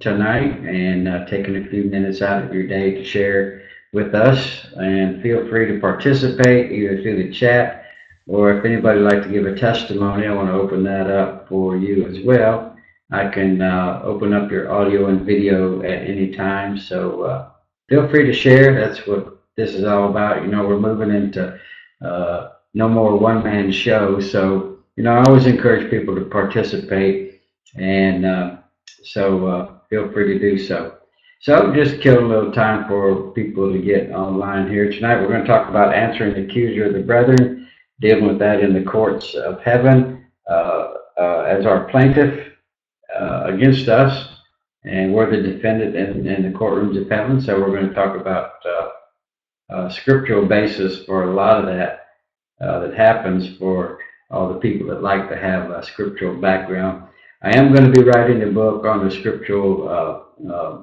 tonight and uh, taking a few minutes out of your day to share with us. And feel free to participate either through the chat or if anybody would like to give a testimony, I want to open that up for you as well. I can uh, open up your audio and video at any time. So uh, feel free to share. That's what this is all about. You know, we're moving into uh, no more one man show. So, you know, I always encourage people to participate. And uh, so uh, feel free to do so. So just kill a little time for people to get online here. Tonight we're going to talk about answering the accuser of the brethren, dealing with that in the courts of heaven uh, uh, as our plaintiff uh, against us, and we're the defendant in, in, the courtrooms of heaven. So we're going to talk about uh, scriptural basis for a lot of that uh, that happens for all the people that like to have a scriptural background. I am going to be writing a book on the scriptural uh, uh,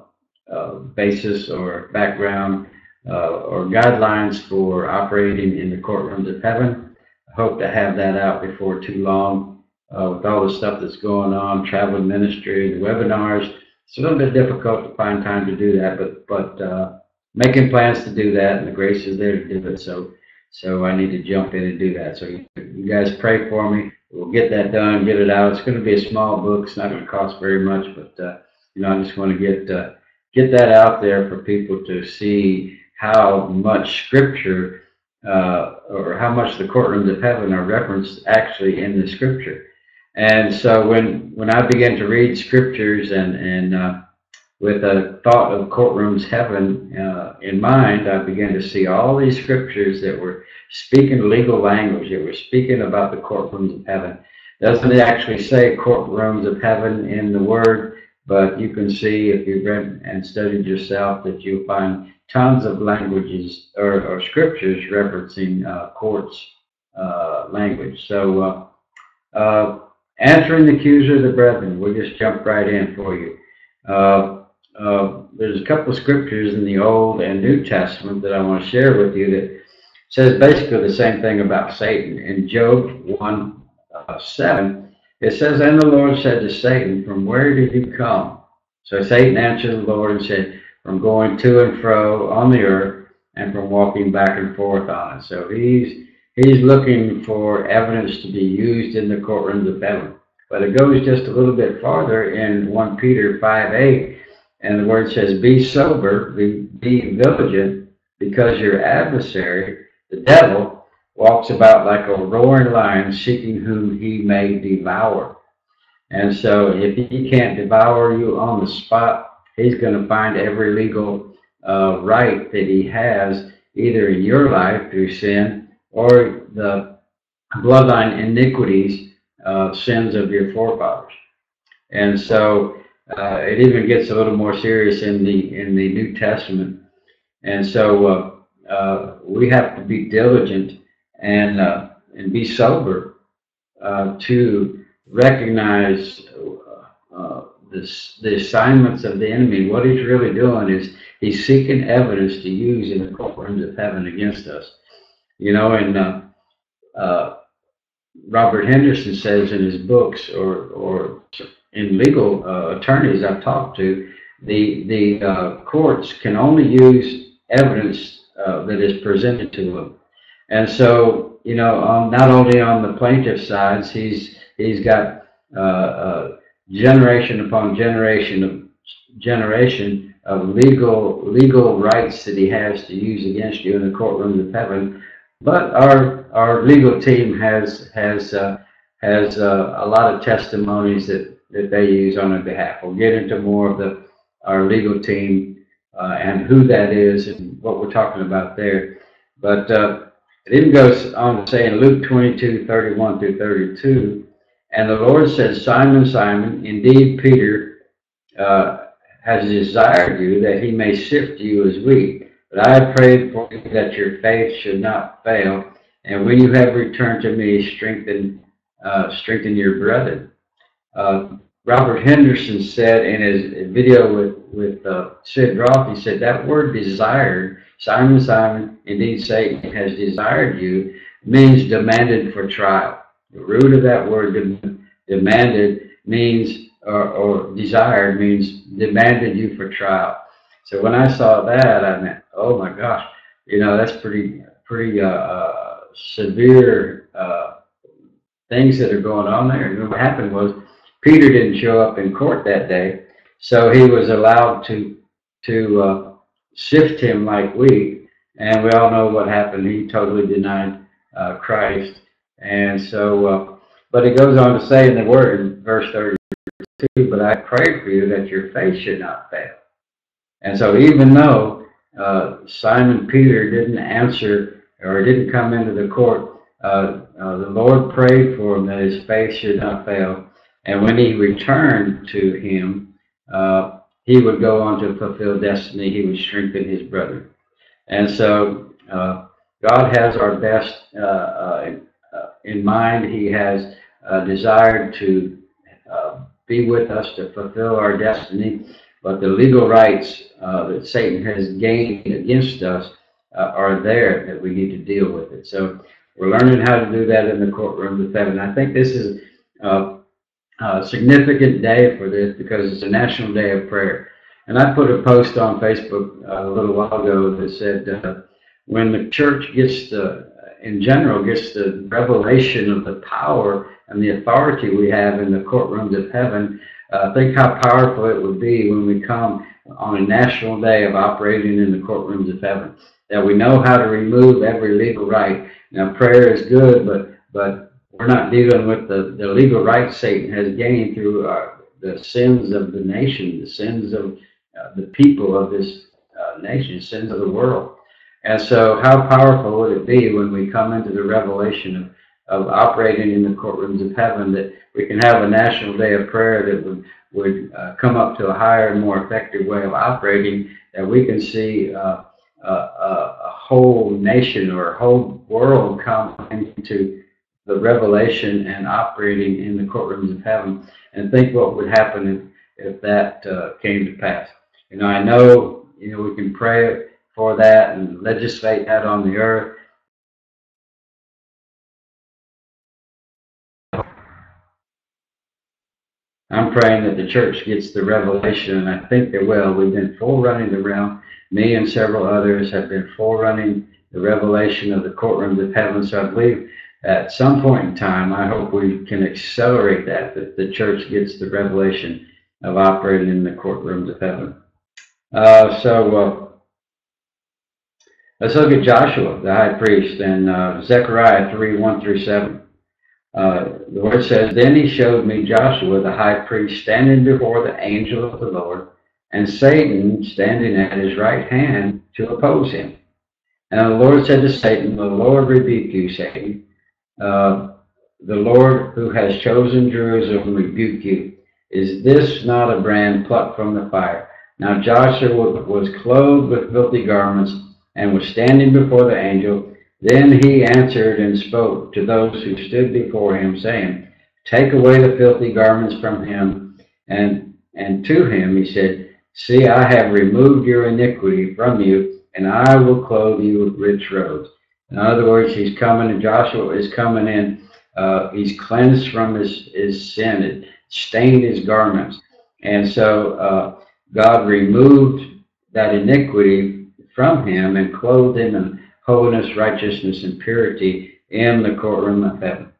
uh, basis or background uh, or guidelines for operating in the courtrooms of heaven. I hope to have that out before too long. Uh, with all the stuff that's going on, travel ministry, the webinars, it's a little bit difficult to find time to do that, but but making plans to do that, and the grace is there to do it. So so I need to jump in and do that. So you guys pray for me. We'll get that done, get it out. It's going to be a small book. It's not going to cost very much, but uh, you know, I just want to get uh, get that out there for people to see how much Scripture uh, or how much the courtrooms of heaven are referenced actually in the Scripture. And so when when I began to read Scriptures and and uh, with a thought of courtrooms heaven uh, in mind, I began to see all these scriptures that were speaking legal language. That were speaking about the courtrooms of heaven. Doesn't it actually say courtrooms of heaven in the Word? But you can see if you've read and studied yourself that you'll find tons of languages or, or scriptures referencing uh, courts uh, language. So, uh, uh answering the accuser of the brethren, we'll just jump right in for you. Uh, uh, there's a couple of scriptures in the Old and New Testament that I want to share with you that says basically the same thing about Satan. In Job 1 uh, 7, it says, And the Lord said to Satan, From where did you come? So Satan answered the Lord and said, From going to and fro on the earth and from walking back and forth on it. So he's he's looking for evidence to be used in the courtrooms of heaven. But it goes just a little bit farther in 1 Peter 5 8 and the word says, Be sober, be, be vigilant, because your adversary, the devil, walks about like a roaring lion, seeking whom he may devour. And so, if he can't devour you on the spot, he's going to find every legal uh, right that he has, either in your life through sin or the bloodline iniquities, uh, sins of your forefathers. And so, uh, it even gets a little more serious in the in the New Testament, and so uh, uh, we have to be diligent and uh, and be sober uh, to recognize uh, the assignments of the enemy. What he's really doing is he's seeking evidence to use in the courtrooms of heaven against us. You know, and Robert Henderson says in his books, or or in legal uh, attorneys I've talked to, the the uh, courts can only use evidence uh, that is presented to them, and so you know, um, not only on the plaintiff sides, he's he's got uh, uh, generation upon generation of generation of legal legal rights that he has to use against you in the courtrooms of heaven. But our our legal team has has uh, has a lot of testimonies that that they use on their behalf. We'll get into more of the our legal team uh, and who that is and what we're talking about there. But uh, it even goes on to say in Luke 22, 31 through 32, and the Lord said, Simon, Simon, indeed Peter uh, has desired you that he may sift you as wheat. But I have prayed for you that your faith should not fail. And when you have returned to me, strengthen, uh, strengthen your brethren. Uh, Robert Henderson said in his video with, with uh, Sid Roth, he said, that word desired, Simon, Simon, indeed Satan has desired you, means demanded for trial. The root of that word, demanded, means or, or desired means demanded you for trial. So when I saw that, I meant, oh my gosh, you know, that's pretty, pretty uh, uh, severe uh, things that are going on there. And what happened was Peter didn't show up in court that day, so he was allowed to to uh, sift him like wheat. And we all know what happened. He totally denied uh, Christ. And so, uh, but it goes on to say in the word, in verse 32, but I pray for you that your faith should not fail. And so even though uh, Simon Peter didn't answer or didn't come into the court, uh, uh, the Lord prayed for him that his faith should not fail. And when he returned to him, uh, he would go on to fulfill destiny. He would strengthen his brother. And so uh, God has our best uh, uh, uh in mind. He has desired to be with us to fulfill our destiny. But the legal rights that Satan has gained against us are there that we need to deal with it. So we're learning how to do that in the courtroom of heaven. I think this is a significant day for this because it's a national day of prayer. And I put a post on Facebook a little while ago that said, uh, when the church gets the, in general, gets the revelation of the power and the authority we have in the courtrooms of heaven, uh, think how powerful it would be when we come on a national day of operating in the courtrooms of heaven. That we know how to remove every legal right. Now, prayer is good, but but we're not dealing with the, the legal rights Satan has gained through our, uh, the sins of the nation, the sins of uh, the people of this uh, nation, sins of the world. And so, how powerful would it be when we come into the revelation of, of operating in the courtrooms of heaven that we can have a national day of prayer that would, would uh, come up to a higher and more effective way of operating, that we can see uh, a, a, whole nation or a whole world come into the revelation and operating in the courtrooms of heaven, and think what would happen if, if that uh, came to pass. You know, I know, you know, we can pray for that and legislate that on the earth. I'm praying that the church gets the revelation, and I think they will. We've been forerunning the realm. Me and several others have been forerunning the revelation of the courtrooms of heaven. So I believe at some point in time, I hope we can accelerate that, that the church gets the revelation of operating in the courtrooms of heaven. Uh, so uh, let's look at Joshua, the high priest, and uh, Zechariah 3 1 through 7. Uh, the word says, Then he showed me Joshua, the high priest, standing before the angel of the Lord, and Satan standing at his right hand to oppose him. And the Lord said to Satan, The Lord rebuke you, Satan. Uh, the Lord who has chosen Jerusalem rebuke you. Is this not a brand plucked from the fire? Now Joshua was clothed with filthy garments and was standing before the angel. Then he answered and spoke to those who stood before him, saying, Take away the filthy garments from him. And, and to him he said, See, I have removed your iniquity from you, and I will clothe you with rich robes. In other words, he's coming, and Joshua is coming in. Uh, he's cleansed from his, his sin, it stained his garments. And so uh, God removed that iniquity from him and clothed him in holiness, righteousness, and purity in the courtroom of heaven.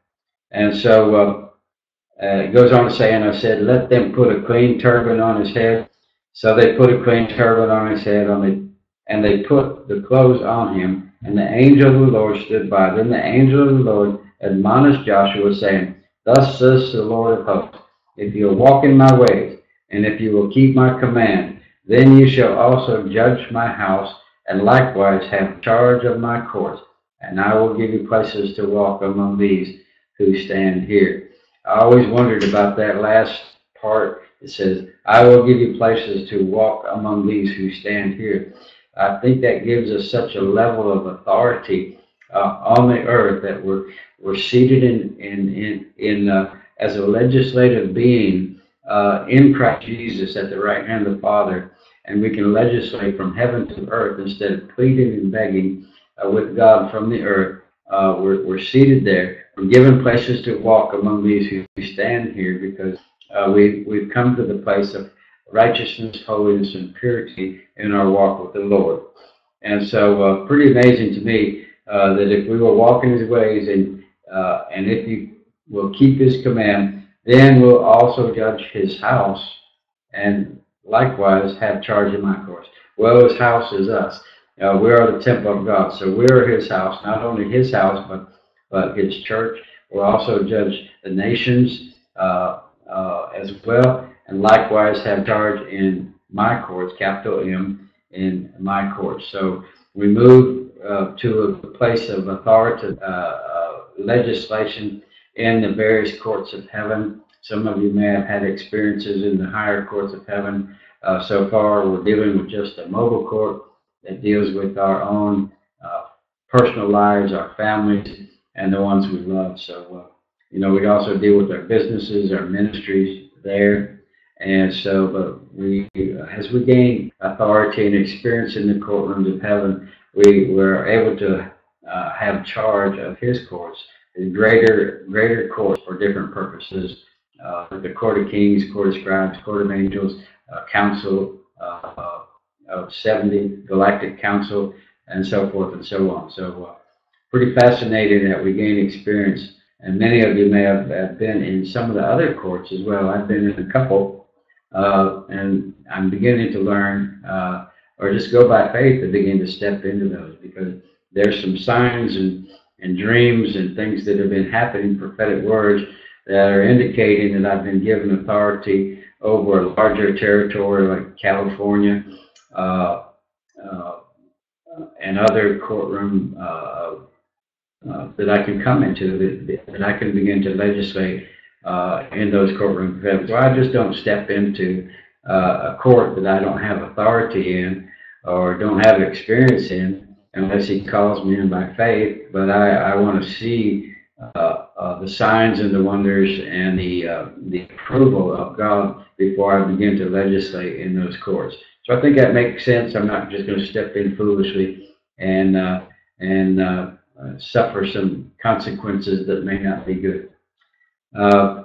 And so uh, uh, it goes on to say, and I said, let them put a clean turban on his head. So they put a clean turban on his head, on the, and they put the clothes on him. And the angel of the Lord stood by. Then the angel of the Lord admonished Joshua, saying, Thus says the Lord of hosts, if you will walk in my ways, and if you will keep my command, then you shall also judge my house, and likewise have charge of my courts, and I will give you places to walk among these who stand here. I always wondered about that last part. It says, I will give you places to walk among these who stand here. I think that gives us such a level of authority uh, on the earth that we're we're seated in in in, in uh, as a legislative being uh, in Christ Jesus at the right hand of the Father, and we can legislate from heaven to earth instead of pleading and begging uh, with God from the earth. Uh, we're, we're seated there. We're given places to walk among these who stand here because uh, we, we've come to the place of righteousness, holiness, and purity in our walk with the Lord. And so, uh, pretty amazing to me uh, that if we will walk in His ways and uh, and if you will keep His command, then we'll also judge His house and likewise have charge of my course. Well, His house is us. We are the temple of God, so we are His house. Not only His house, but but His church. We'll also judge the nations uh, uh, as well, and likewise have charge in my courts, capital M, in my courts. So we move uh, to a place of authority, uh, uh, legislation in the various courts of heaven. Some of you may have had experiences in the higher courts of heaven. Uh, so far, we're dealing with just a mobile court that deals with our own uh, personal lives, our families, and the ones we love. So, uh, you know, we also deal with our businesses, our ministries there. And so, but we, as we gain authority and experience in the courtrooms of heaven, we were able to uh, have charge of His courts, greater greater courts for different purposes. Uh, the court of kings, court of scribes, court of angels, uh, council uh, of 70, galactic council, and so forth and so on. So, uh, pretty fascinating that we gain experience. And many of you may have, have been in some of the other courts as well. I've been in a couple and I'm beginning to learn, uh, or just go by faith and begin to step into those because there's some signs and, and dreams and things that have been happening, prophetic words that are indicating that I've been given authority over a larger territory like California uh, uh and other courtroom uh, uh, that I can come into, that, that I can begin to legislate uh, in those courtroom events. So I just don't step into uh, a court that I don't have authority in or don't have experience in unless he calls me in by faith. But I, I want to see uh, uh, the signs and the wonders and the, uh, the approval of God before I begin to legislate in those courts. So I think that makes sense. I'm not just going to step in foolishly and, uh, and suffer some consequences that may not be good. Uh,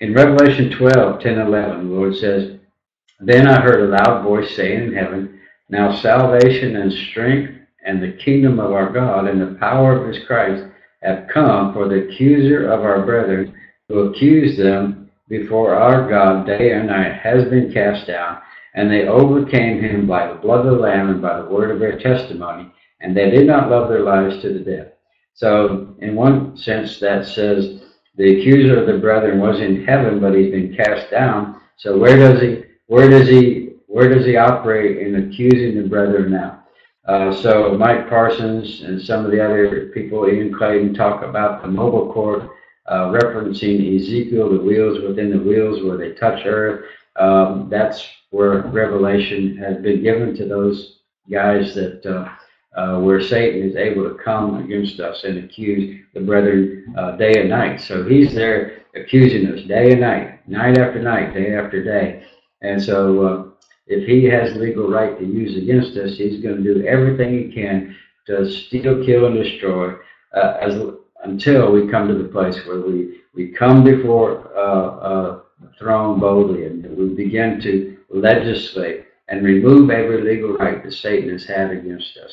in Revelation 12, 10, 11, the Lord says, Then I heard a loud voice saying in heaven, Now salvation and strength and the kingdom of our God and the power of his Christ have come, for the accuser of our brethren who accused them before our God day and night has been cast down, and they overcame him by the blood of the Lamb and by the word of their testimony, and they did not love their lives to the death. So, in one sense, that says the accuser of the brethren was in heaven, but he's been cast down. So where does he where does he where does he operate in accusing the brethren now? Uh, so Mike Parsons and some of the other people, Ian Clayton, talk about the mobile court, uh, referencing Ezekiel, the wheels within the wheels where they touch earth. Um, that's where revelation has been given to those guys that uh, uh, where Satan is able to come against us and accuse the brethren uh, day and night. So he's there accusing us day and night, night after night, day after day. And so uh, if he has legal right to use against us, he's going to do everything he can to steal, kill, and destroy uh, as until we come to the place where we, we come before uh, uh, the throne boldly and we begin to legislate and remove every legal right that Satan has had against us.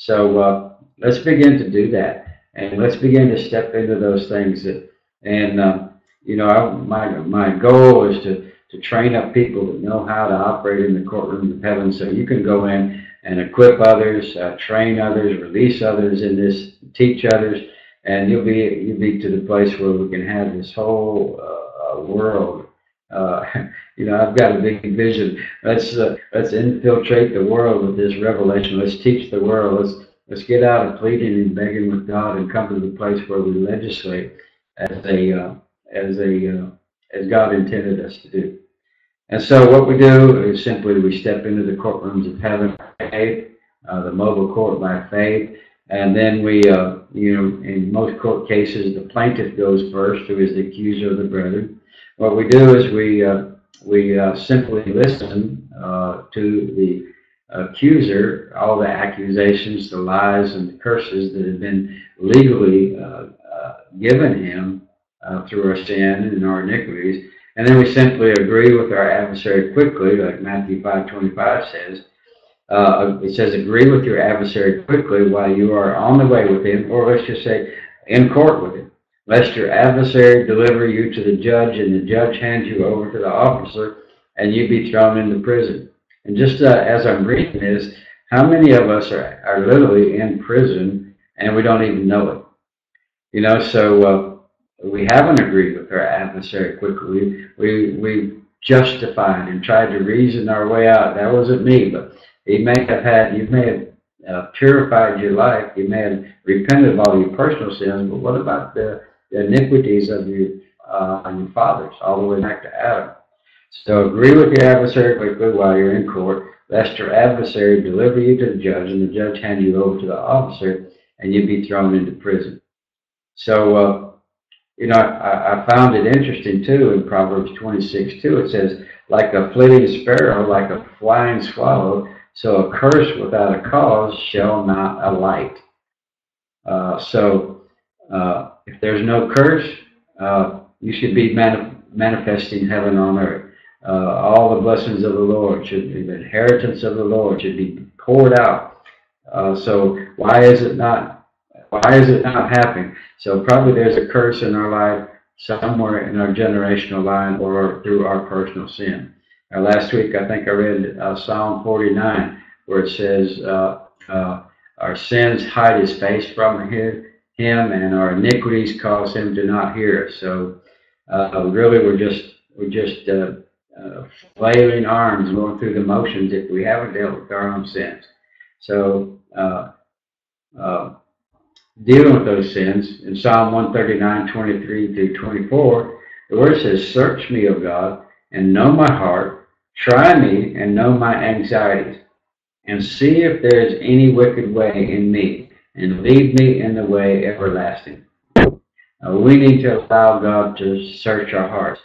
So uh, let's begin to do that, and let's begin to step into those things. That, and um, you know, I, my my goal is to to train up people that know how to operate in the courtroom of heaven, so you can go in and equip others, uh, train others, release others in this, teach others, and you'll be you'll be to the place where we can have this whole uh, uh world uh, you know, I've got a big vision. Let's uh, let's infiltrate the world with this revelation. Let's teach the world. Let's let's get out of pleading and begging with God and come to the place where we legislate as a uh, as a uh, as God intended us to do. And so, what we do is simply we step into the courtrooms of heaven by faith, uh, the mobile court by faith, and then we, you know, in most court cases, the plaintiff goes first, who is the accuser of the brethren. What we do is we uh, we uh, simply listen uh, to the accuser, all the accusations, the lies, and the curses that have been legally given him through our sin and our iniquities, And then we simply agree with our adversary quickly, like Matthew 5.25 says. Uh, it says, agree with your adversary quickly while you are on the way with him, or let's just say, in court with him, lest your adversary deliver you to the judge, and the judge hand you over to the officer, and you be thrown into prison. And just uh, as I'm reading this, how many of us are, are literally in prison and we don't even know it? You know, so uh, we haven't agreed with our adversary quickly. We, we, we justified and tried to reason our way out. That wasn't me, but he may have had, you may have uh, purified your life. You may have repented of all your personal sins, but what about the, the iniquities of your, uh, your fathers, all the way back to Adam? So agree with your adversary quickly while you're in court, lest your adversary deliver you to the judge, and the judge hand you over to the officer, and you be thrown into prison. So, uh, you know, I, I found it interesting too in Proverbs 26 2. It says, like a flitting sparrow, like a flying swallow, so a curse without a cause shall not alight. Uh, so uh, if there's no curse, uh, you should be manifesting heaven on earth. Uh, all the blessings of the Lord should be the inheritance of the Lord should be poured out. Uh, so why is it not? Why is it not happening? So probably there's a curse in our life somewhere in our generational line or through our personal sin. Uh, last week, I think I read uh, Psalm 49, where it says, uh, uh, Our sins hide his face from him, and our iniquities cause him to not hear us. So, uh, really, we're just, we're just uh, flailing arms going through the motions if we haven't dealt with our own sins. So, dealing with those sins, in Psalm 139, 23 through 24, the word says, Search me, O God, and know my heart Try me and know my anxieties, and see if there is any wicked way in me, and lead me in the way everlasting. Uh, we need to allow God to search our hearts.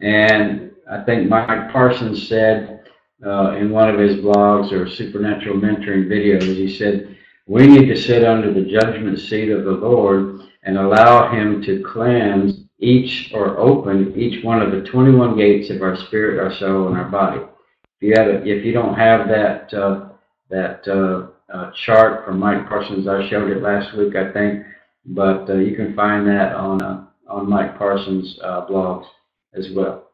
And I think Mike Parsons said uh, in one of his blogs or supernatural mentoring videos, he said, We need to sit under the judgment seat of the Lord and allow Him to cleanse each or open each one of the 21 gates of our spirit, our soul, and our body. If you have, a, if you don't have that uh, that uh, chart from Mike Parsons, I showed it last week, I think, but uh, you can find that on uh, on Mike Parsons' uh, blogs as well.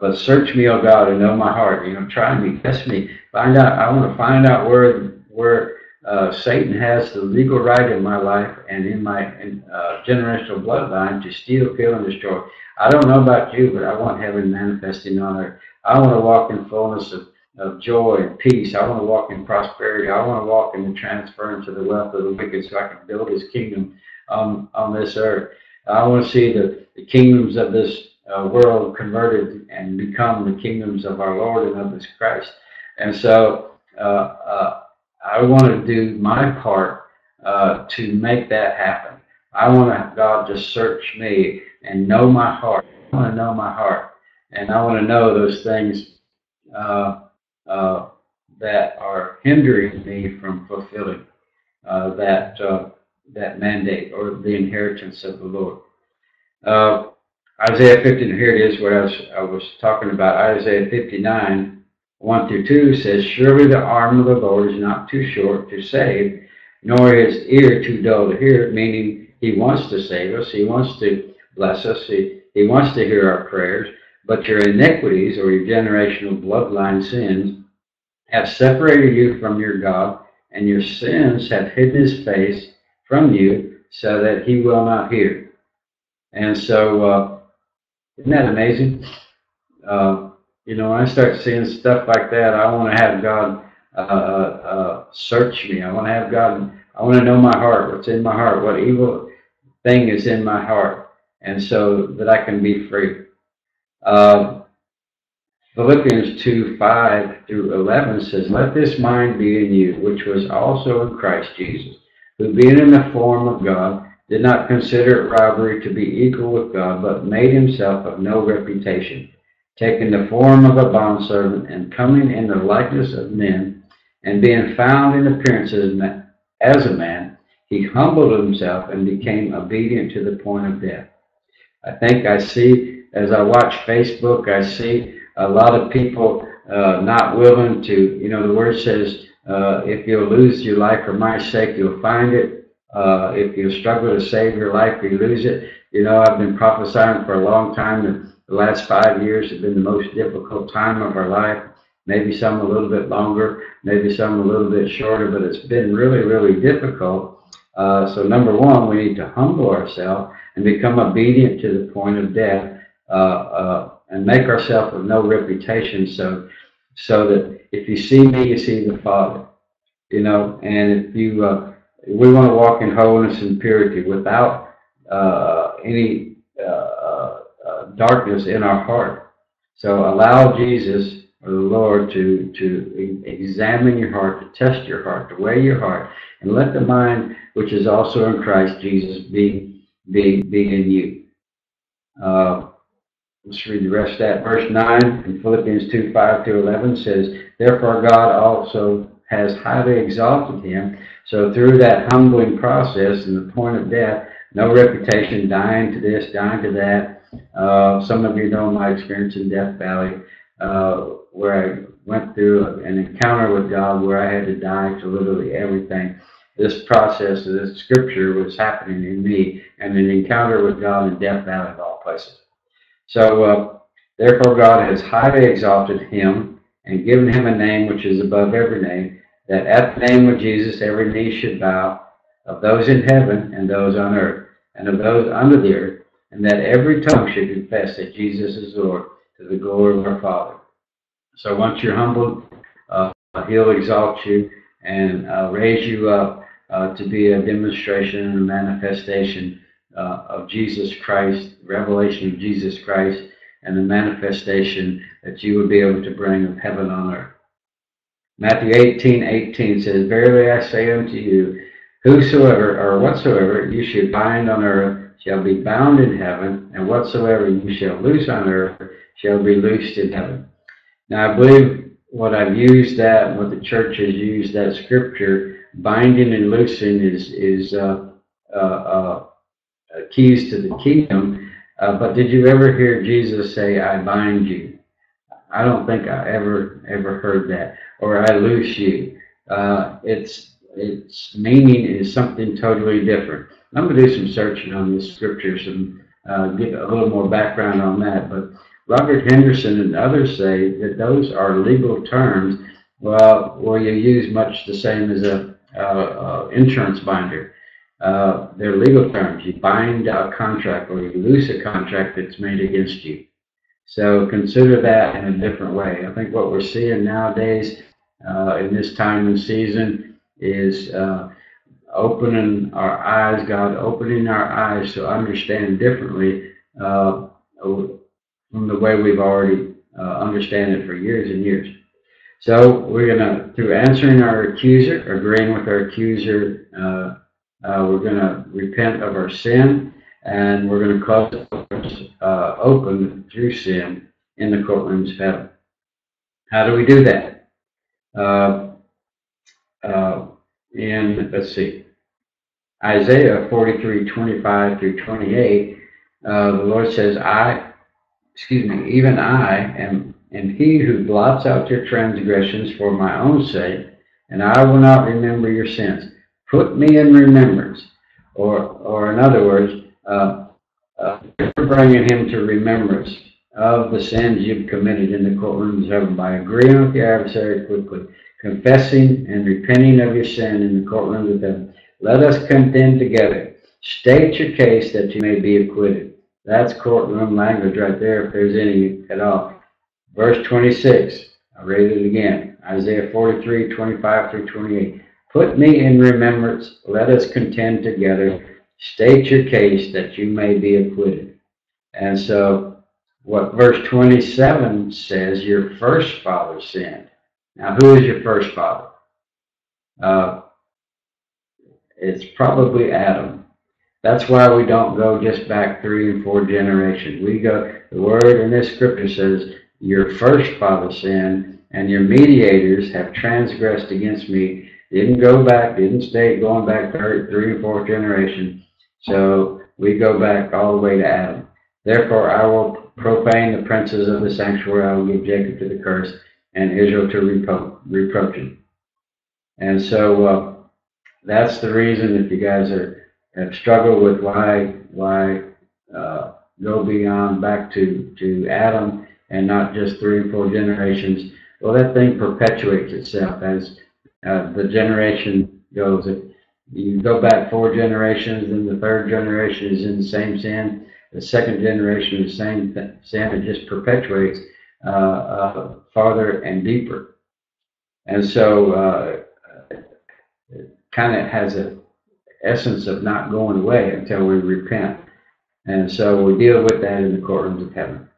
But search me, O oh God, and know my heart. You know, try me, test me, find out. I want to find out where where uh, Satan has the legal right in my life and in my in, uh, generational bloodline to steal, kill, and destroy. I don't know about you, but I want heaven manifesting on earth. I want to walk in fullness of, of joy and peace. I want to walk in prosperity. I want to walk in the transference of the wealth of the wicked so I can build his kingdom on, on this earth. I want to see the, the kingdoms of this uh, world converted and become the kingdoms of our Lord and of his Christ. And so, uh, uh, I want to do my part uh, to make that happen. I want God to search me and know my heart. I want to know my heart. And I want to know those things uh, uh, that are hindering me from fulfilling uh, that, uh, that mandate or the inheritance of the Lord. Uh, Isaiah 59, here it is what I was, I was talking about. Isaiah 59 1 through 2 says, Surely the arm of the Lord is not too short to save, nor his ear too dull to hear, meaning he wants to save us, he wants to bless us, he, he wants to hear our prayers, but your iniquities or your generational bloodline sins have separated you from your God, and your sins have hidden his face from you so that he will not hear. And so, uh, isn't that amazing? Uh, you know, when I start seeing stuff like that, I want to have God uh, uh, uh, search me. I want to have God, I want to know my heart, what's in my heart, what evil thing is in my heart, and so that I can be free. Uh, Philippians 2 5 through 11 says, Let this mind be in you, which was also in Christ Jesus, who being in the form of God, did not consider robbery to be equal with God, but made himself of no reputation taking the form of a bondservant and coming in the likeness of men, and being found in appearance as a man, he humbled himself and became obedient to the point of death. I think I see as I watch Facebook, I see a lot of people uh, not willing to, you know, the word says, uh, if you'll lose your life for my sake, you'll find it. Uh, if you struggle to save your life, you lose it. You know, I've been prophesying for a long time that the last five years have been the most difficult time of our life. Maybe some a little bit longer, maybe some a little bit shorter, but it's been really, really difficult. Uh, so number one, we need to humble ourselves and become obedient to the point of death, and make ourselves of no reputation. So, so that if you see me, you see the Father. You know, and if you, uh, we want to walk in holiness and purity without uh, any uh, darkness in our heart. So allow Jesus or the Lord to, to examine your heart, to test your heart, to weigh your heart, and let the mind which is also in Christ Jesus be, be, be in you. Let's read the rest of that. Verse 9 in Philippians 2 5 to 11 says, Therefore God also has highly exalted him. So through that humbling process and the point of death, no reputation, dying to this, dying to that. Uh, some of you know my experience in Death Valley. Uh, where I went through an encounter with God where I had to die to literally everything. This process of this scripture was happening in me and an encounter with God in Death Valley of all places. So, uh, therefore, God has highly exalted him and given him a name which is above every name, that at the name of Jesus every knee should bow, of those in heaven and those on earth, and of those under the earth, and that every tongue should confess that Jesus is Lord to the glory of our Father. So once you're humbled, uh, He'll exalt you and uh, raise you up uh, to be a demonstration and a manifestation uh, of Jesus Christ, revelation of Jesus Christ, and the manifestation that you would be able to bring of heaven on earth. Matthew 18, 18 says, Verily I say unto you, whosoever or whatsoever you should bind on earth shall be bound in heaven, and whatsoever you shall loose on earth shall be loosed in heaven. Now, I believe what I've used that, what the church has used that scripture, binding and loosing is is uh, uh, uh, keys to the kingdom. Uh, but did you ever hear Jesus say, "I bind you"? I don't think I ever ever heard that, or "I loose you." Uh, it's its meaning is something totally different. I'm going to do some searching on this scripture, some uh, get a little more background on that, but Robert Henderson and others say that those are legal terms well, where you use much the same as a uh, uh, insurance binder. Uh, they're legal terms. You bind a contract or you loose a contract that's made against you. So consider that in a different way. I think what we're seeing nowadays uh, in this time and season is uh, opening our eyes, God opening our eyes to understand differently uh, from the way we've already uh, understand it for years and years. So we're gonna, through answering our accuser, agreeing with our accuser, uh, we're gonna repent of our sin, and we're gonna close uh, open through sin in the courtrooms of heaven. How do we do that? Uh, uh, in let's see, Isaiah 43, 25 through 28, uh, the Lord says, I excuse me, even I am, am he who blots out your transgressions for my own sake, and I will not remember your sins. Put me in remembrance. Or, or in other words, uh, uh, bringing him to remembrance of the sins you've committed in the courtrooms of heaven by agreeing with your adversary quickly, confessing and repenting of your sin in the courtrooms of heaven. Let us contend together. State your case that you may be acquitted. That's courtroom language right there, if there's any at all. Verse 26, I read it again. Isaiah 43, 25 through 28. Put me in remembrance, let us contend together. State your case that you may be acquitted. And so, what verse 27 says, your first father sinned. Now, who is your first father? Uh, it's probably Adam. That's why we don't go just back three and four generations. We go, the word in this scripture says, Your first father sinned, and your mediators have transgressed against me. Didn't go back, didn't stay going back third, three and four generations. So we go back all the way to Adam. Therefore, I will profane the princes of the sanctuary, I will give Jacob to the curse, and Israel to repro- reproach him. And so uh, that's the reason if you guys are have struggled with why why uh, go beyond back to to Adam and not just three or four generations. Well, that thing perpetuates itself as uh, the generation goes. If you go back four generations, and the third generation is in the same sin. The second generation is the same sin. It just perpetuates uh, uh, farther and deeper. And so uh, it kind of has a essence of not going away until we repent. And so we deal with that in the courtrooms of heaven.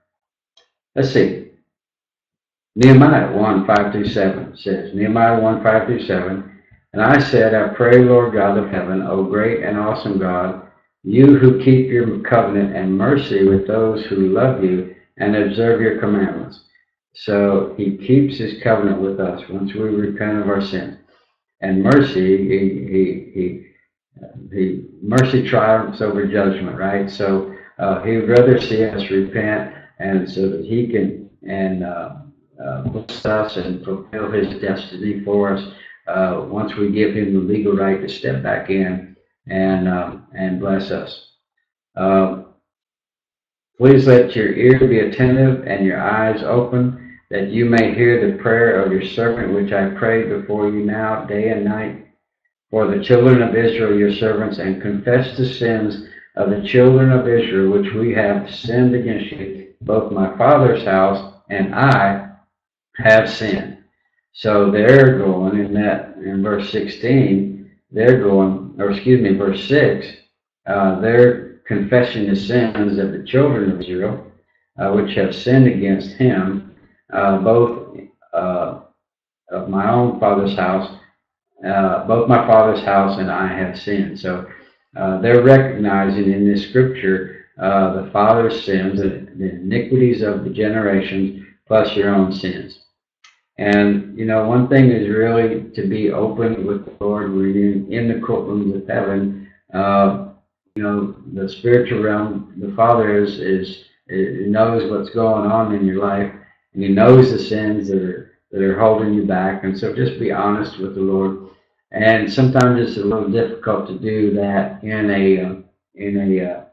Let's see. Nehemiah 1 5 through 7 says, Nehemiah 1 5 through 7, and I said, I pray, Lord God of heaven, O great and awesome God, you who keep your covenant and mercy with those who love you and observe your commandments. So he keeps his covenant with us once we repent of our sins. And mercy, he, he, he the mercy triumphs over judgment, right? So uh, he would rather see us repent, and so that he can and uh, uh, bless us and fulfill his destiny for us. Uh, once we give him the legal right to step back in and um, and bless us. Um, please let your ear be attentive and your eyes open, that you may hear the prayer of your servant, which I pray before you now, day and night for the children of Israel, your servants, and confess the sins of the children of Israel, which we have sinned against you. Both my father's house and I have sinned. So they're going in that in verse 16, they're going, or excuse me, verse 6, uh, they're confessing the sins of the children of Israel, uh, which have sinned against him, uh, both uh, of my own father's house uh, both my father's house and I have sinned. So uh, they're recognizing in this scripture the father's sins, the, the iniquities of the generations, plus your own sins. And, you know, one thing is really to be open with the Lord. We're in, in the courtrooms of heaven. Uh, you know, the spiritual realm, the Father is, is, is, knows what's going on in your life, and He knows the sins that are, that are holding you back. And so just be honest with the Lord and sometimes it's a little difficult to do that in a uh, in a uh,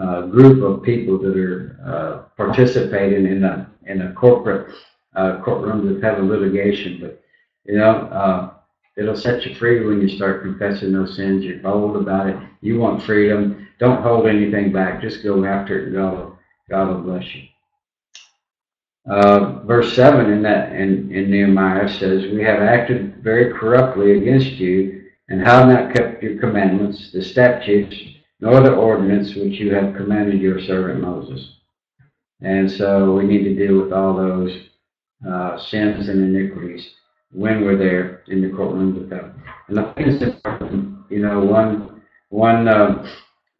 uh, group of people that are uh, participating in a in a corporate uh, courtroom that have a litigation. But you know, uh, it'll set you free when you start confessing those sins. You're bold about it. You want freedom. Don't hold anything back. Just go after it, and God will, God will bless you. Uh, verse 7 in that in, in Nehemiah says, We have acted very corruptly against you, and have not kept your commandments, the statutes, nor the ordinance which you have commanded your servant Moses. And so we need to deal with all those uh, sins and iniquities when we're there in the courtroom with them. And I think it's you know, one one uh,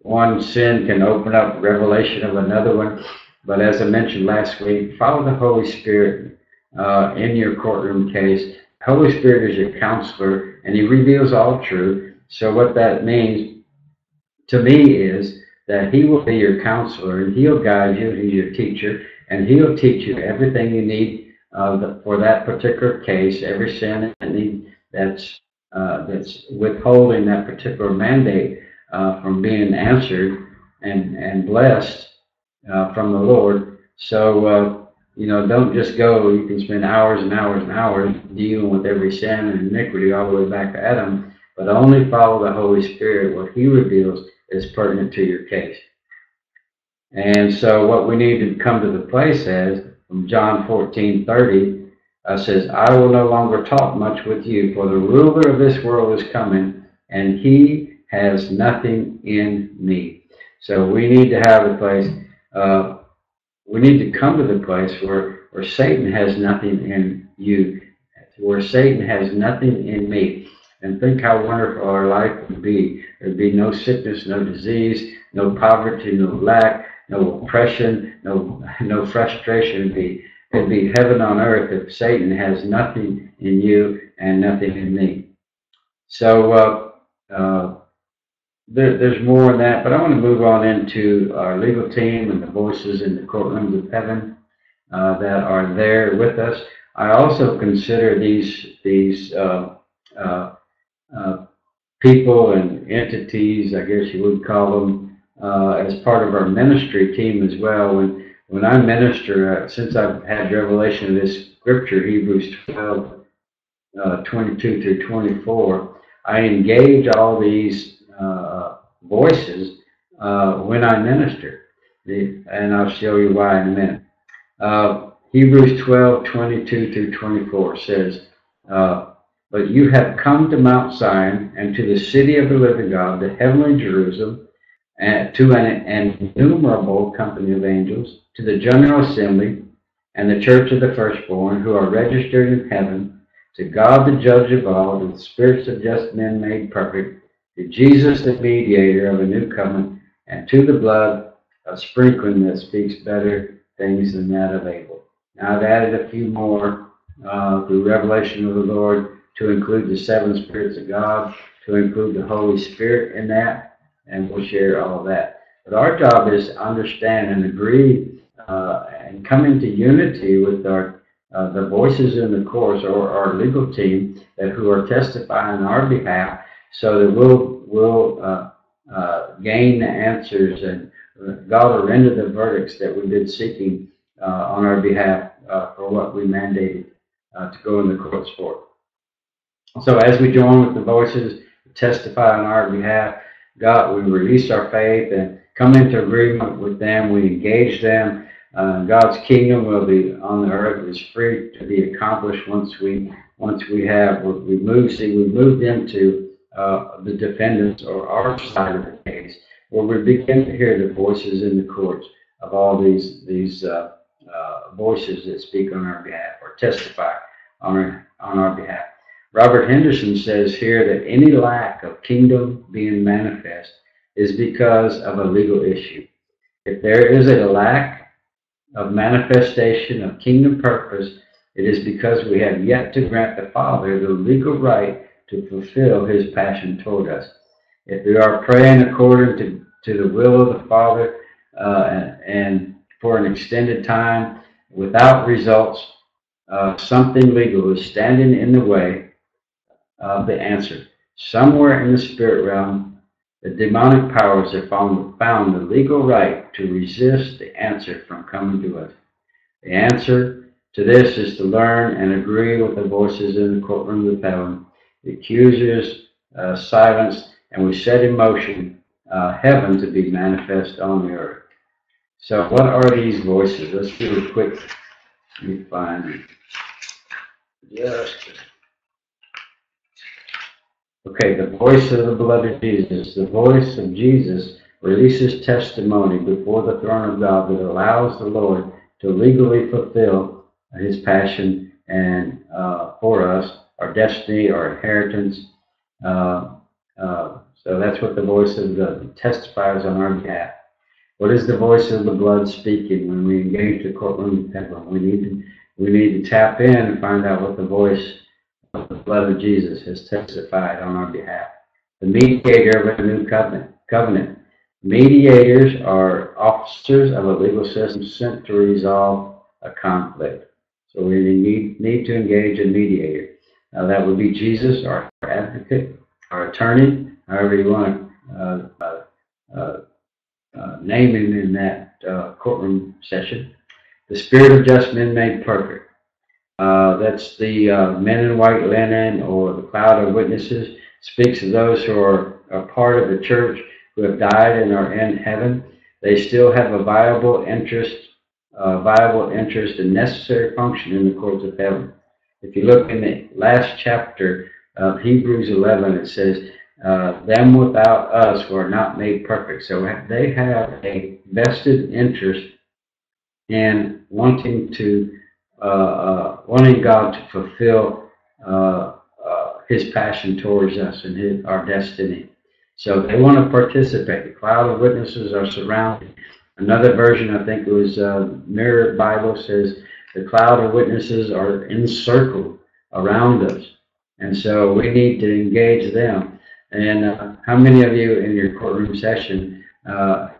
one sin can open up revelation of another one. But as I mentioned last week, follow the Holy Spirit uh, in your courtroom case. Holy Spirit is your counselor, and He reveals all truth. So what that means to me is that He will be your counselor, and He'll guide you. He's your teacher, and He'll teach you everything you need uh, for that particular case. Every need, that's uh, that's withholding that particular mandate uh, from being answered and and blessed uh, from the Lord. So, uh, you know, don't just go. You can spend hours and hours and hours dealing with every sin and iniquity all the way back to Adam, but only follow the Holy Spirit. What He reveals is pertinent to your case. And so, what we need to come to the place as from John 14 30 uh, says, I will no longer talk much with you, for the ruler of this world is coming, and he has nothing in me. So, we need to have a place uh, we need to come to the place where, where Satan has nothing in you, where Satan has nothing in me. And think how wonderful our life would be. There'd be no sickness, no disease, no poverty, no lack, no oppression, no no frustration. It'd be, it'd be heaven on earth if Satan has nothing in you and nothing in me. So uh, uh, there, there's more in that, but I want to move on into our legal team and the voices in the courtrooms of heaven uh, that are there with us. I also consider these these uh, uh, uh people and entities, I guess you would call them, uh, as part of our ministry team as well. When when I minister, uh, since I've had revelation of this scripture, Hebrews 12, 22 through 24, I engage all these uh, voices uh, when I minister. And I'll show you why in a minute. Uh, Hebrews 12, 22 through 24 says, uh, But you have come to Mount Zion and to the city of the living God, the heavenly Jerusalem, and to an innumerable company of angels, to the general assembly and the church of the firstborn who are registered in heaven, to God the judge of all, to the spirits of just men made perfect, to Jesus, the mediator of a new covenant, and to the blood of sprinkling that speaks better things than that of Abel. Now I've added a few more uh, through revelation of the Lord to include the seven spirits of God, to include the Holy Spirit in that, and we'll share all of that. But our job is to understand and agree uh, and come into unity with our uh, the voices in the course or our legal team that who are testifying on our behalf so that we'll we'll uh, uh, gain the answers and God will render the verdicts that we've been seeking uh, on our behalf uh, for what we mandated to go in the courts for. So as we join with the voices, testify on our behalf, God, we release our faith and come into agreement with them. We engage them. Uh, God's kingdom will be on the earth is free to be accomplished once we once we have we move. See, we move into uh, the defendants or our side of the case, where we begin to hear the voices in the courts of all these these uh, uh, voices that speak on our behalf or testify on our on our behalf. Robert Henderson says here that any lack of kingdom being manifest is because of a legal issue. If there is a lack of manifestation of kingdom purpose, it is because we have yet to grant the Father the legal right to fulfill his passion toward us. If we are praying according to, to the will of the Father uh, and, and, for an extended time without results, uh, something legal is standing in the way of the answer. Somewhere in the spirit realm, the demonic powers have found, found the legal right to resist the answer from coming to us. The answer to this is to learn and agree with the voices in the courtroom of heaven the accusers uh, silenced, and we set in motion uh, heaven to be manifest on the earth. So, what are these voices? Let's do a quick. Let me find just. Okay, the voice of the beloved Jesus. The voice of Jesus releases testimony before the throne of God that allows the Lord to legally fulfill his passion and uh, for us our destiny, our inheritance. Uh, uh, so that's what the voice of the testifiers on our behalf. What is the voice of the blood speaking when we engage the courtroom? We need to we need to tap in and find out what the voice the blood of Jesus has testified on our behalf. The mediator of a new covenant. Covenant. Mediators are officers of a legal system sent to resolve a conflict. So we need, need to engage a mediator. Now that would be Jesus, our advocate, our attorney, however you want to uh, uh, uh, uh name him in that uh, courtroom session. The Spirit of just men made perfect. That's the men in white linen or the cloud of witnesses. Speaks of those who are a part of the church who have died and are in heaven. They still have a viable interest, viable interest and necessary function in the courts of heaven. If you look in the last chapter of Hebrews 11, it says, uh, them without us were not made perfect. So they have a vested interest in wanting to, uh, uh, wanting God to fulfill uh, uh, His passion towards us and his, our destiny. So they want to participate. The cloud of witnesses are surrounding. Another version, I think it was uh, Mirror Bible, says the cloud of witnesses are encircled around us. And so we need to engage them. And uh, how many of you in your courtroom session uh, uh, uh,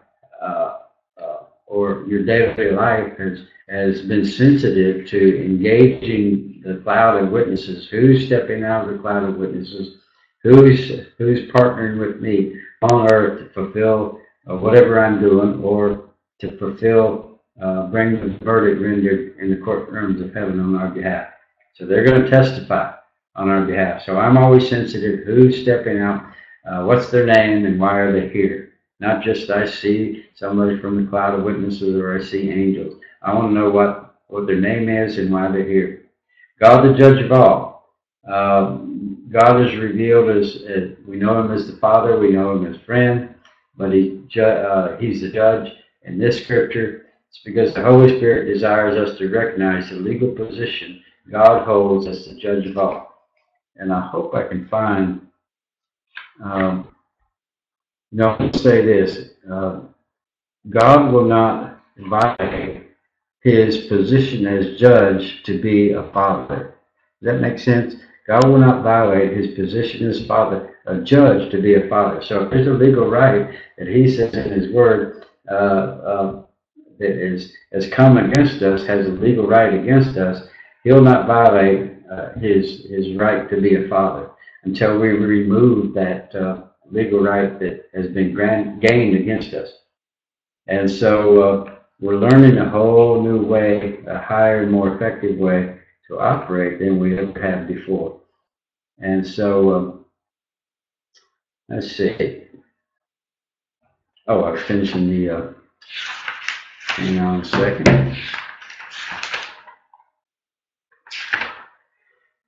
or your daily life has, has been sensitive to engaging the cloud of witnesses? Who's stepping out of the cloud of witnesses? Who's, who's partnering with me on earth to fulfill uh, whatever I'm doing or to fulfill, uh, bring the verdict rendered in the courtrooms of heaven on our behalf? So they're going to testify on our behalf. So I'm always sensitive who's stepping out, uh, what's their name, and why are they here. Not just I see somebody from the cloud of witnesses or I see angels. I want to know what, what their name is and why they're here. God, the judge of all. Um, God is revealed as, as, we know him as the Father, we know him as friend, but he ju- uh, he's the judge. In this scripture, it's because the Holy Spirit desires us to recognize the legal position God holds as the judge of all and I hope I can find. Um, no, I say this: uh, God will not violate His position as judge to be a father. Does that make sense? God will not violate His position as father, a judge to be a father. So if there's a legal right that He says in His Word uh, uh, that is has come against us, has a legal right against us, He'll not violate uh, his his right to be a father until we remove that uh, legal right that has been grant, gained against us. And so uh, we're learning a whole new way, a higher, more effective way to operate than we ever have before. And so um, let's see. Oh, I was finishing the. Uh, hang on a second.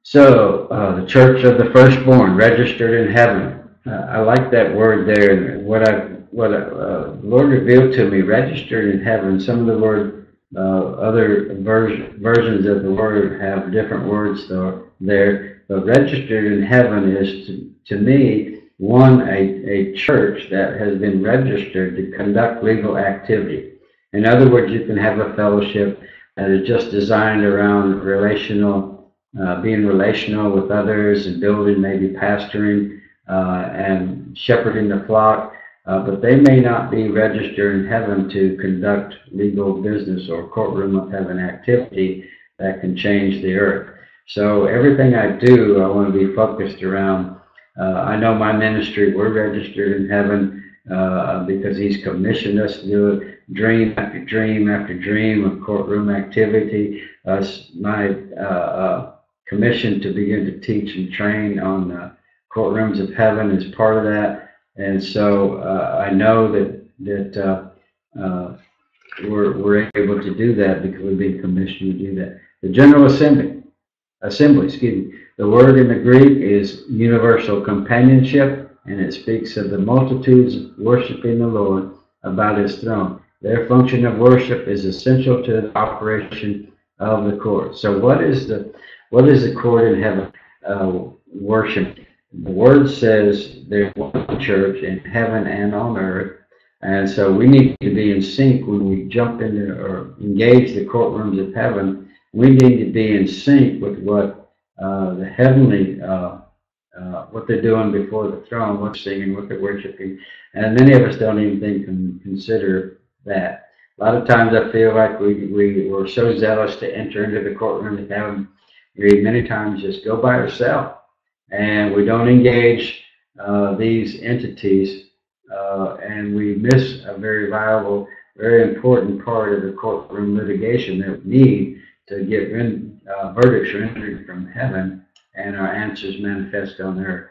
So, uh, the church of the firstborn, registered in heaven. Uh, I like that word there. What I, what uh, Lord revealed to me, registered in heaven. Some of the word, uh, other ver- versions of the word have different words though, there. But registered in heaven is to, to me one a, a church that has been registered to conduct legal activity. In other words, you can have a fellowship that is just designed around relational uh, being relational with others and building, maybe pastoring and shepherding the flock, uh, but they may not be registered in heaven to conduct legal business or courtroom of heaven activity that can change the earth. So everything I do, I want to be focused around. Uh, I know my ministry, we're registered in heaven uh, because He's commissioned us to do it. dream after dream after dream of courtroom activity. Us, my uh, commissioned to begin to teach and train on courtrooms of heaven is part of that. And so uh, I know that that uh, uh, we're, we're able to do that because we've been commissioned to do that. The General Assembly, Assembly, excuse me. The word in the Greek is universal companionship, and it speaks of the multitudes worshiping the Lord about His throne. Their function of worship is essential to the operation of the court. So, what is the what is the court in heaven uh, worship? The word says there's one church in heaven and on earth. And so we need to be in sync when we jump into or engage the courtrooms of heaven. We need to be in sync with what uh, the heavenly, uh, uh, what they're doing before the throne, what they're singing, what they're worshiping. And many of us don't even think and consider that. A lot of times I feel like we, we were so zealous to enter into the courtroom of heaven we many times just go by ourselves and we don't engage uh, these entities uh, and we miss a very viable, very important part of the courtroom litigation that we need to get uh, verdicts rendered from heaven and our answers manifest on earth.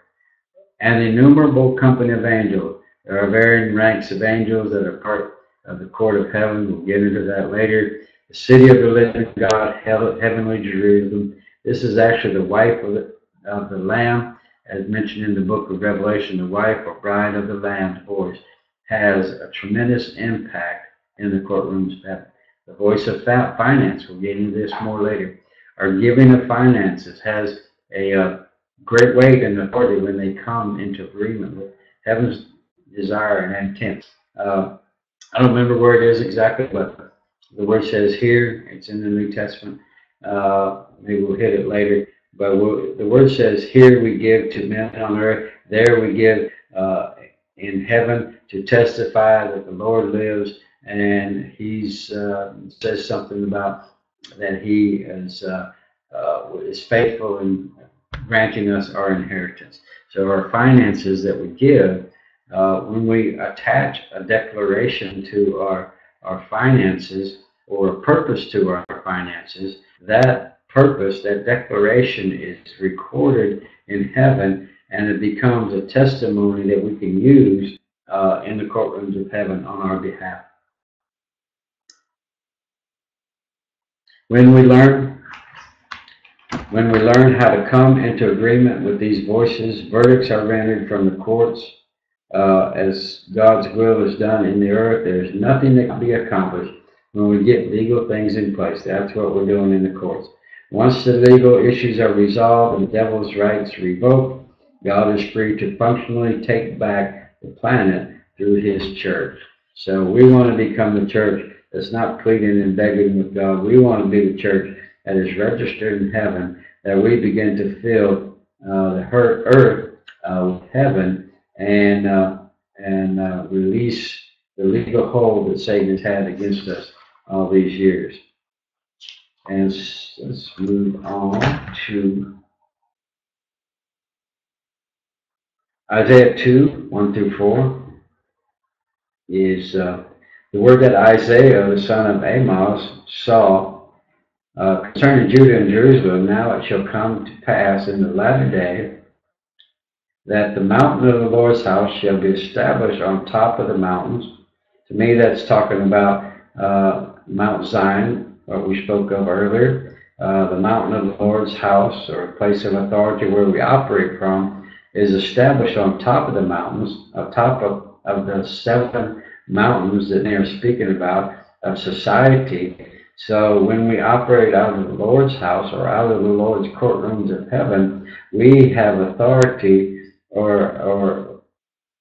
An innumerable company of angels. There are varying ranks of angels that are part of the court of heaven. We'll get into that later. The city of the living God, heavenly Jerusalem, this is actually the wife of the, of the Lamb, as mentioned in the book of Revelation. The wife or bride of the Lamb's voice has a tremendous impact in the courtrooms. The voice of finance, we'll get into this more later. Our giving of finances has a uh, great weight and authority when they come into agreement with heaven's desire and intent. Uh, I don't remember where it is exactly, but the word says here, it's in the New Testament, uh, maybe we'll hit it later. But the word says, Here we give to men on earth there we give uh, in heaven to testify that the Lord lives, and he uh, says something about that He is uh, uh, is faithful in granting us our inheritance. So our finances that we give, uh, when we attach a declaration to our our finances or a purpose to our finances, that purpose, that declaration is recorded in heaven and it becomes a testimony that we can use uh, in the courtrooms of heaven on our behalf. When we learn, when we learn how to come into agreement with these voices, verdicts are rendered from the courts uh, as God's will is done in the earth. There's nothing that can be accomplished when we get legal things in place. That's what we're doing in the courts. Once the legal issues are resolved and the devil's rights revoked, God is free to functionally take back the planet through his church. So we want to become the church that's not pleading and begging with God. We want to be the church that is registered in heaven, that we begin to fill uh, the earth uh, with heaven and uh, and uh, release the legal hold that Satan has had against us all these years. And let's move on to Isaiah 2, 1 through 4 is uh, the word that Isaiah, the son of Amos, saw uh, concerning Judah and Jerusalem. Now it shall come to pass in the latter day that the mountain of the Lord's house shall be established on top of the mountains. To me, that's talking about uh, Mount Zion, what we spoke of earlier. Uh, the mountain of the Lord's house, or place of authority where we operate from, is established on top of the mountains, on top of, of the seven mountains that they are speaking about of society. So when we operate out of the Lord's house or out of the Lord's courtrooms of heaven, we have authority or, or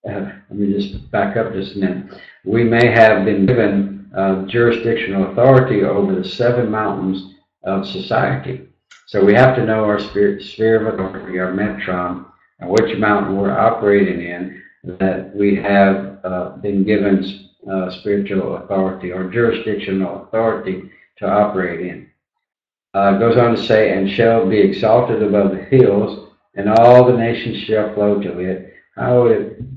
uh, let me just back up just a minute. We may have been given uh, jurisdictional authority over the seven mountains of society. So we have to know our spirit, sphere of authority, our metron, and which mountain we're operating in, that we have uh, been given uh, spiritual authority or jurisdictional authority to operate in. Uh, goes on to say, and shall be exalted above the hills, and all the nations shall flow to it. How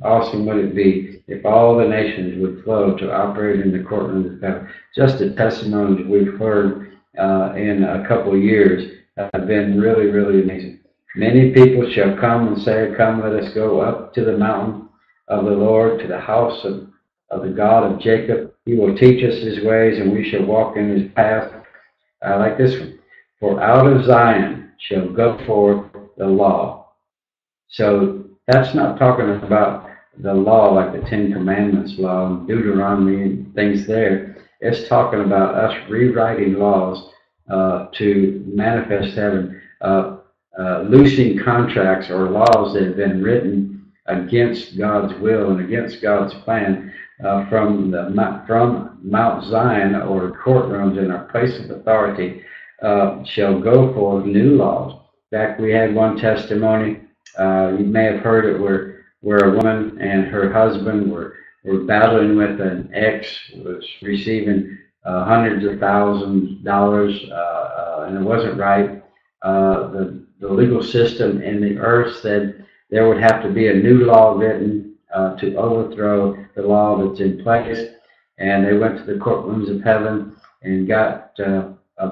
awesome would it be if all the nations would flow to operate in the courtroom of heaven? Just the testimonies we've heard uh, in a couple of years have been really, really amazing. Many people shall come and say, Come, let us go up to the mountain of the Lord, to the house of, of the God of Jacob. He will teach us his ways, and we shall walk in his path. I like this one. For out of Zion shall go forth the law. So that's not talking about the law like the Ten Commandments law and Deuteronomy and things there. It's talking about us rewriting laws uh, to manifest heaven. Uh, uh, loosing contracts or laws that have been written against God's will and against God's plan uh, from the from Mount Zion or courtrooms in our place of authority uh, shall go forth new laws. In fact, we had one testimony. Uh, you may have heard it where where a woman and her husband were were battling with an ex was receiving uh, hundreds of thousands of dollars uh, and it wasn't right. the the legal system in the earth said there would have to be a new law written uh, to overthrow the law that's in place. And they went to the courtrooms of heaven and got uh, a.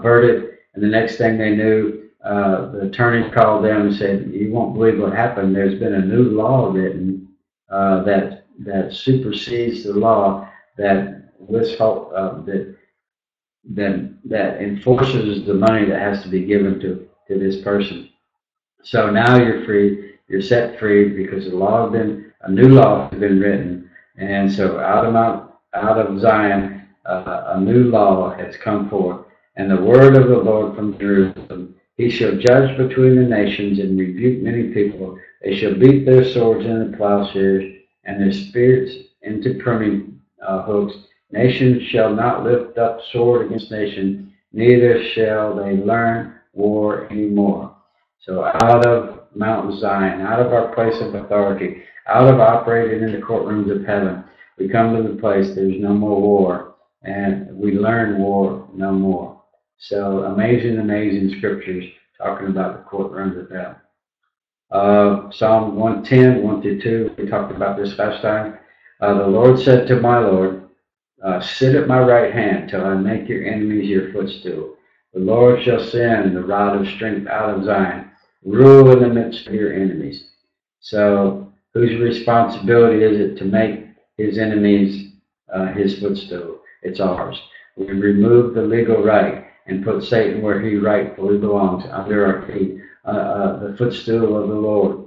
And the next thing they knew, uh, the attorney called them and said, "You won't believe what happened. There's been a new law written uh, that that supersedes the law that withhold uh, that that that enforces the money that has to be given to to this person." So now you're free. You're set free because the law has been a new law has been written, and so out of Mount, out of Zion, uh, a new law has come forth, and the word of the Lord from Jerusalem. He shall judge between the nations and rebuke many people. They shall beat their swords into plowshares and their spears into pruning uh, hooks. Nation shall not lift up sword against nation, neither shall they learn war anymore. So out of Mount Zion, out of our place of authority, out of operating in the courtrooms of heaven. We come to the place there's no more war, and we learn war no more. So amazing, amazing scriptures talking about the courtrooms of heaven. Uh, Psalm 110, 1 through 2, we talked about this last time. Uh, the Lord said to my Lord, uh, Sit at my right hand till I make your enemies your footstool. The Lord shall send the rod of strength out of Zion, rule in the midst of your enemies. So, whose responsibility is it to make his enemies uh, his footstool? It's ours. We remove the legal right and put Satan where he rightfully belongs, under our feet, uh, uh, the footstool of the Lord.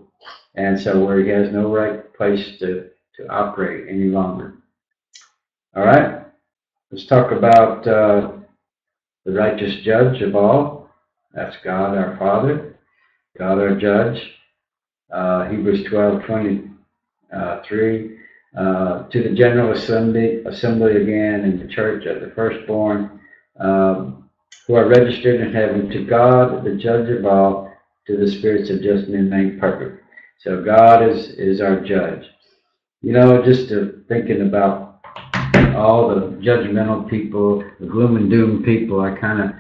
And so, where he has no right place to, to operate any longer. All right, let's talk about uh, the righteous judge of all. That's God our Father, God our judge. Uh, Hebrews 12 23. Uh, to the general assembly, assembly again in the church of the firstborn um, who are registered in heaven, to God, the judge of all, to the spirits of just men made perfect. So God is, is our judge. You know, just thinking about all the judgmental people, the gloom and doom people, I kind of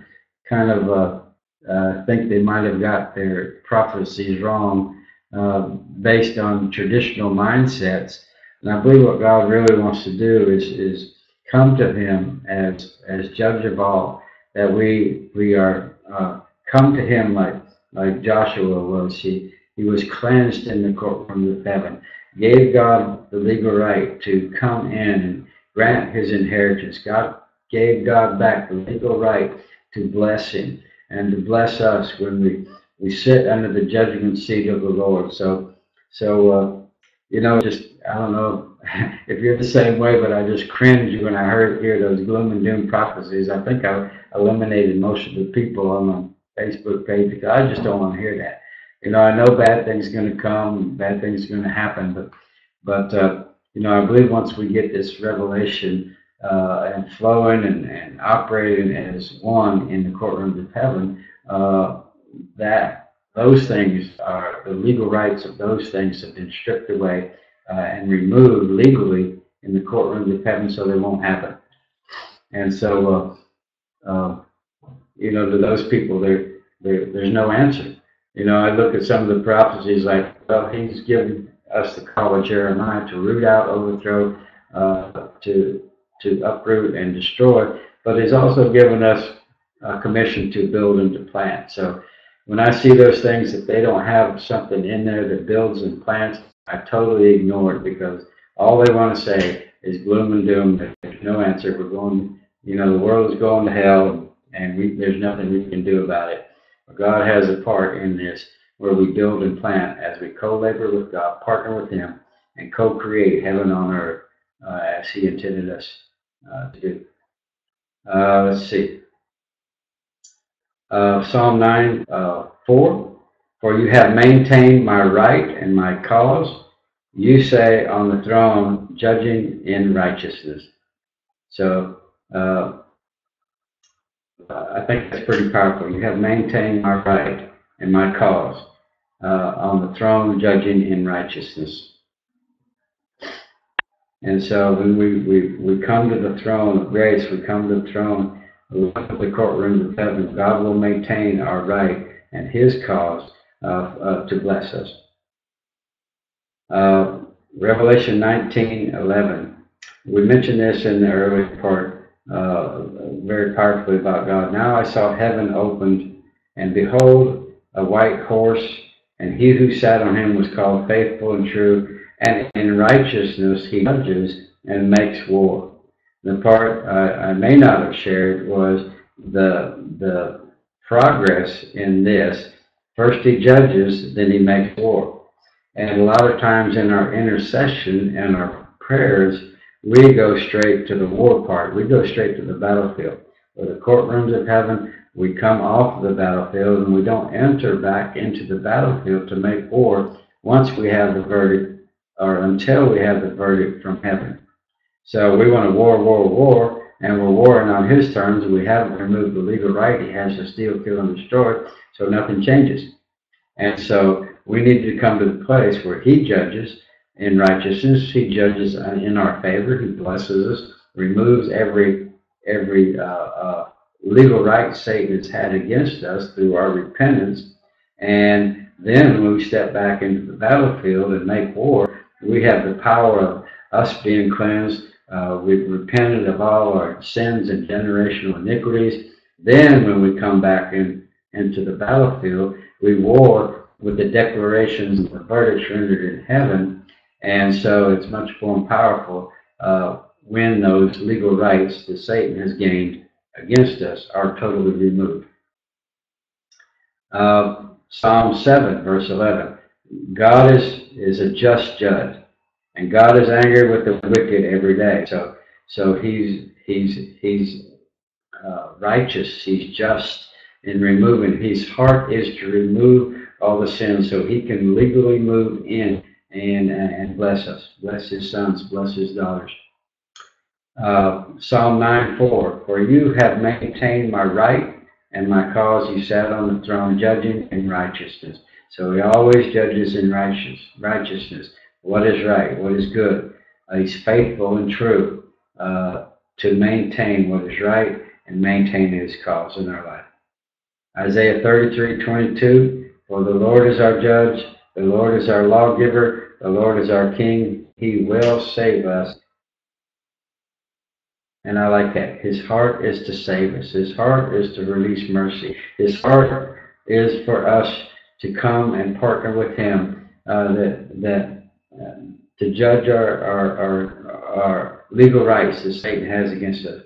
kind of uh, uh, think they might have got their prophecies wrong uh, based on traditional mindsets. And I believe what God really wants to do is is come to Him as as Judge of all, that we we are uh, come to Him like like Joshua was. He he was cleansed in the courtroom of the heaven, gave God the legal right to come in and grant his inheritance. God gave God back the legal right to bless him and to bless us when we, we sit under the judgment seat of the Lord. So, so uh, you know, just I don't know if you're the same way, but I just cringe when I heard hear those gloom and doom prophecies. I think I eliminated most of the people on my Facebook page because I just don't want to hear that. You know, I know bad things going to come, bad things are going to happen, but but uh, you know, I believe once we get this revelation uh, and flowing and, and operating as one in the courtrooms of heaven, uh, that those things are the legal rights of those things have been stripped away uh, and removed legally in the courtrooms of heaven, so they won't happen. And so, uh, uh, you know, to those people, there, there's no answer. You know, I look at some of the prophecies like, well, he's given us the call of Jeremiah to root out, overthrow, uh, to to uproot and destroy. But He's also given us a commission to build and to plant. So when I see those things that they don't have something in there that builds and plants, I totally ignore it because all they want to say is gloom and doom. There's no answer. We're going, you know, the world is going to hell, and we, there's nothing we can do about it. But God has a part in this where we build and plant as we co-labor with God, partner with Him, and co-create heaven on earth uh, as He intended us uh, to do. Uh, let's see. Psalm 9, uh, 4. For you have maintained my right and my cause. You say on the throne, judging in righteousness. So uh, I think that's pretty powerful. You have maintained my right and my cause uh, on the throne judging in righteousness. And so when we, we, we come to the throne of grace, we come to the throne of the courtroom of heaven, God will maintain our right and his cause uh, uh, to bless us. Uh, Revelation 19, 11. We mentioned this in the early part uh, very powerfully about God. Now I saw heaven opened, and behold, a white horse and he who sat on him was called faithful and true, and in righteousness he judges and makes war. The part I, I may not have shared was the the progress in this. First he judges, then he makes war. And a lot of times in our intercession and our prayers, we go straight to the war part. We go straight to the battlefield. Or the courtrooms of heaven, we come off the battlefield and we don't enter back into the battlefield to make war once we have the verdict or until we have the verdict from heaven. So we want to war, war, war, and we're warring on his terms. We haven't removed the legal right he has to steal, kill, and destroy, so nothing changes. And so we need to come to the place where He judges in righteousness. He judges in our favor. He blesses us, removes every every uh, uh, legal right Satan has had against us through our repentance. And then when we step back into the battlefield and make war, we have the power of us being cleansed. Uh, we've repented of all our sins and generational iniquities. Then when we come back in, into the battlefield, we war with the declarations and the verdicts rendered in heaven. And so it's much more powerful uh, when those legal rights that Satan has gained against us are totally removed. Uh, Psalm 7, verse 11. God is, is a just judge, and God is angry with the wicked every day. So, so he's, he's, he's uh, righteous, he's just in removing. His heart is to remove all the sins so he can legally move in and, and bless us, bless his sons, bless his daughters. Uh, Psalm 9 4 For you have maintained my right and my cause. You sat on the throne judging in righteousness. So he always judges in righteous, righteousness. What is right? What is good? Uh, he's faithful and true uh, to maintain what is right and maintain his cause in our life. Isaiah 33 22 For the Lord is our judge, the Lord is our lawgiver, the Lord is our king. He will save us and I like that. His heart is to save us. His heart is to release mercy. His heart is for us to come and partner with Him uh, that that to judge our, our, our our legal rights that Satan has against us,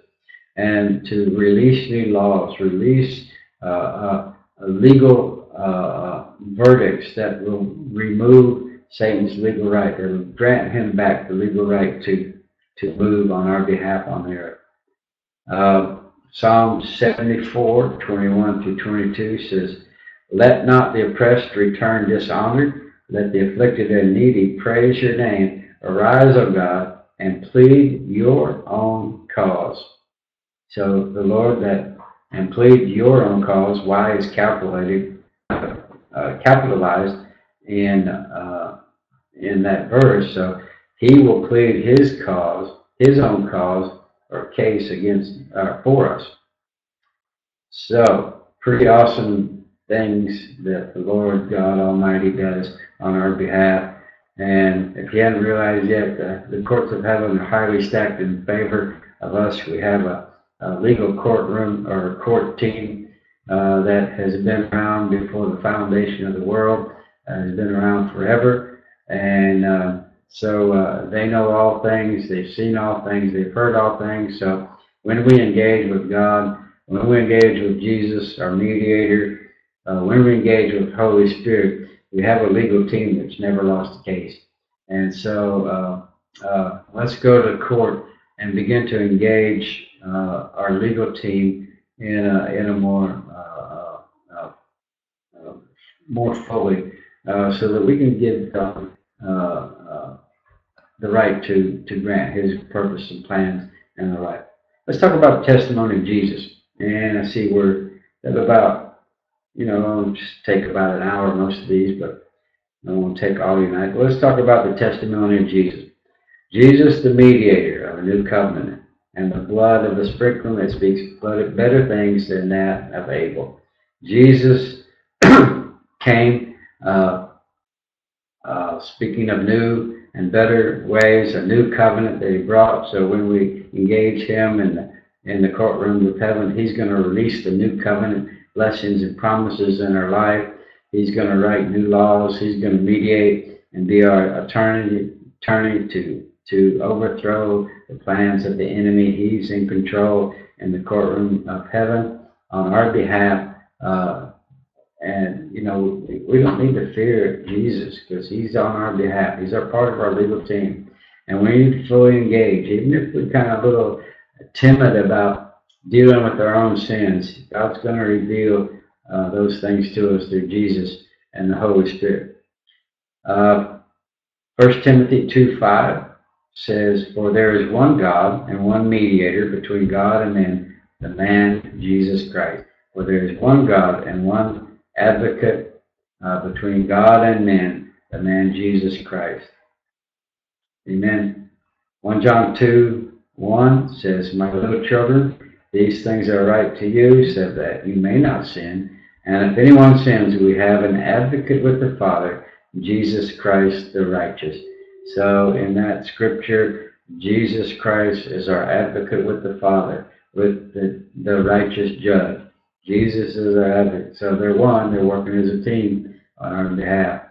and to release new laws, release uh, uh legal uh, verdicts that will remove Satan's legal right, that will grant him back the legal right to to move on our behalf on the earth. Uh, Psalm 74, 21 to 22 says, Let not the oppressed return dishonored. Let the afflicted and needy praise your name. Arise, O God, and plead your own cause. So the Lord that and plead your own cause. Why is calculated, uh, capitalized in uh, in that verse. So he will plead his cause, his own cause or case against uh, for us. So, pretty awesome things that the Lord God Almighty does on our behalf. And if you haven't realized yet, the, the courts of heaven are highly stacked in favor of us. We have a, a legal courtroom or court team uh, that has been around before the foundation of the world, uh, has been around forever. And uh, so uh, they know all things, they've seen all things, they've heard all things. So when we engage with God, when we engage with Jesus, our mediator, uh, when we engage with Holy Spirit, we have a legal team that's never lost a case. And so uh, uh let's go to court and begin to engage uh, our legal team in a, in a more uh, more fully so that we can give God the right to, to grant his purpose and plans in the life. Let's talk about the testimony of Jesus. And I see we're at about, you know, just take about an hour most of these, but I won't take all your night. Let's talk about the testimony of Jesus. Jesus, the mediator of a new covenant, and the blood of the sprinkling that speaks better things than that of Abel. Jesus came, uh, uh, speaking of new and better ways, a new covenant that he brought. So when we engage him in the, in the courtroom of heaven, he's going to release the new covenant blessings and promises in our life. He's going to write new laws. He's going to mediate and be our attorney, attorney to, to overthrow the plans of the enemy. He's in control in the courtroom of heaven on our behalf. Uh, and, you know, we don't need to fear Jesus because he's on our behalf. He's our part of our legal team. And we need to fully engage, even if we're kind of a little timid about dealing with our own sins. God's going to reveal uh, those things to us through Jesus and the Holy Spirit. Uh, 1 Timothy 2 5 says, For there is one God and one mediator between God and men, the man Jesus Christ. For there is one God and one advocate uh, between God and men, the man Jesus Christ. Amen. 1 John 2 1 says, My little children, these things are write to you, so that you may not sin. And if anyone sins, we have an advocate with the Father, Jesus Christ the righteous. So in that scripture, Jesus Christ is our advocate with the Father, with the, the righteous judge. Jesus is our advocate. So they're one, they're working as a team on our behalf.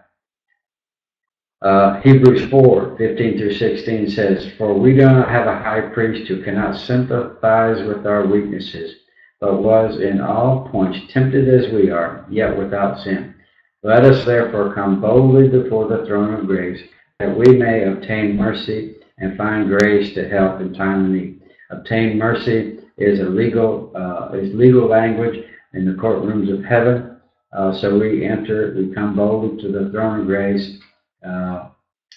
Uh, Hebrews 4, 15 through 16 says, For we do not have a high priest who cannot sympathize with our weaknesses, but was in all points tempted as we are, yet without sin. Let us therefore come boldly before the throne of grace, that we may obtain mercy and find grace to help in time of need. Obtain mercy is a legal uh, is legal language in the courtrooms of heaven. Uh, so we enter, we come boldly to the throne of grace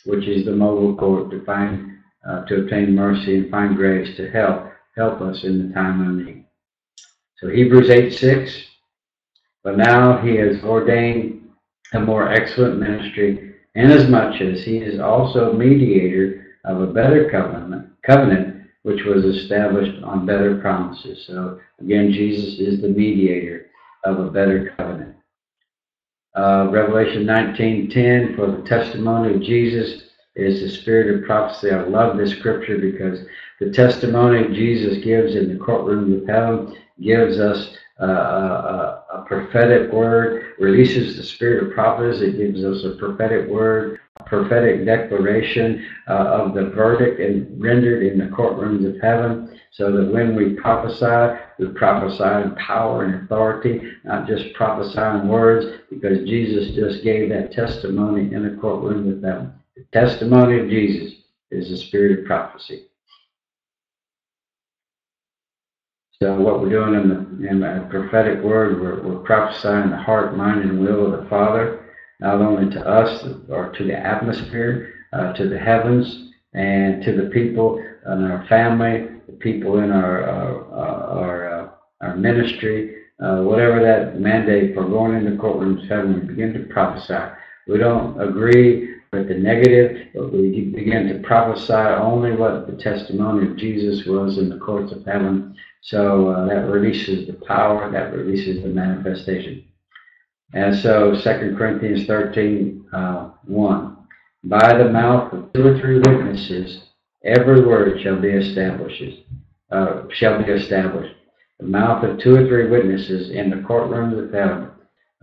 which is the mobile court to find uh, to obtain mercy and find grace to help help us in the time of need. So Hebrews 8 6. But now he has ordained a more excellent ministry, inasmuch as he is also mediator of a better covenant, covenant which was established on better promises. So again, Jesus is the mediator of a better covenant. Uh, Revelation 19:10 for the testimony of Jesus is the spirit of prophecy. I love this scripture because the testimony Jesus gives in the courtroom of heaven gives us uh, a, a, prophetic word, releases the spirit of prophecy. It gives us a prophetic word, a prophetic declaration uh, of the verdict and rendered in the courtrooms of heaven so that when we prophesy, we prophesy in power and authority, not just prophesying words, because Jesus just gave that testimony in the courtroom with them. The testimony of Jesus is the spirit of prophecy. So what we're doing in the, in the prophetic word, we're, we're prophesying the heart, mind, and will of the Father, not only to us or to the atmosphere, uh, to the heavens, and to the people in our family, the people in our uh, our uh, our ministry, uh, whatever that mandate for going into courtrooms heaven, we begin to prophesy. We don't agree with the negative, but we begin to prophesy only what the testimony of Jesus was in the courts of heaven. So uh, that releases the power, that releases the manifestation. And so 2 Corinthians 13, uh, 1. By the mouth of two or three witnesses, every word shall be established. Uh, shall be established. The mouth of two or three witnesses in the courtroom of heaven,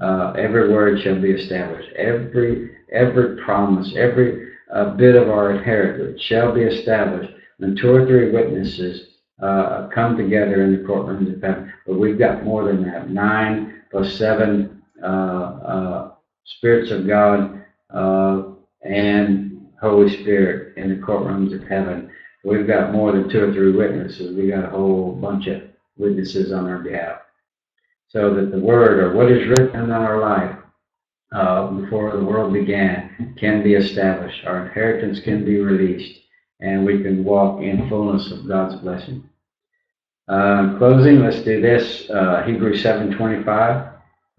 uh, every word shall be established. Every every promise, every uh, bit of our inheritance shall be established when two or three witnesses uh, come together in the courtroom of heaven. But we've got more than that. Nine plus seven spirits of God uh, and Holy Spirit in the courtrooms of heaven. We've got more than two or three witnesses. We got a whole bunch of witnesses on our behalf. So that the word or what is written in our life uh, before the world began can be established. Our inheritance can be released, and we can walk in fullness of God's blessing. Uh, closing, let's do this. Uh, Hebrews 7:25.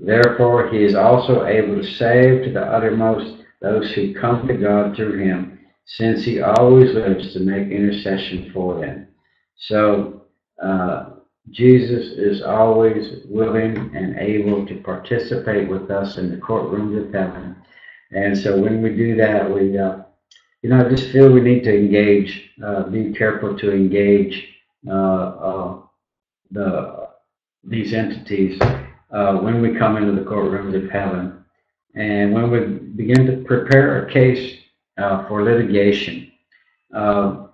Therefore, he is also able to save to the uttermost those who come to God through him, since he always lives to make intercession for them. So, uh, Jesus is always willing and able to participate with us in the courtrooms of heaven. And so when we do that, we, uh, you know, I just feel we need to engage, uh, be careful to engage uh, uh the these entities uh, when we come into the courtrooms of heaven. And when we begin to prepare a case uh, for litigation, uh,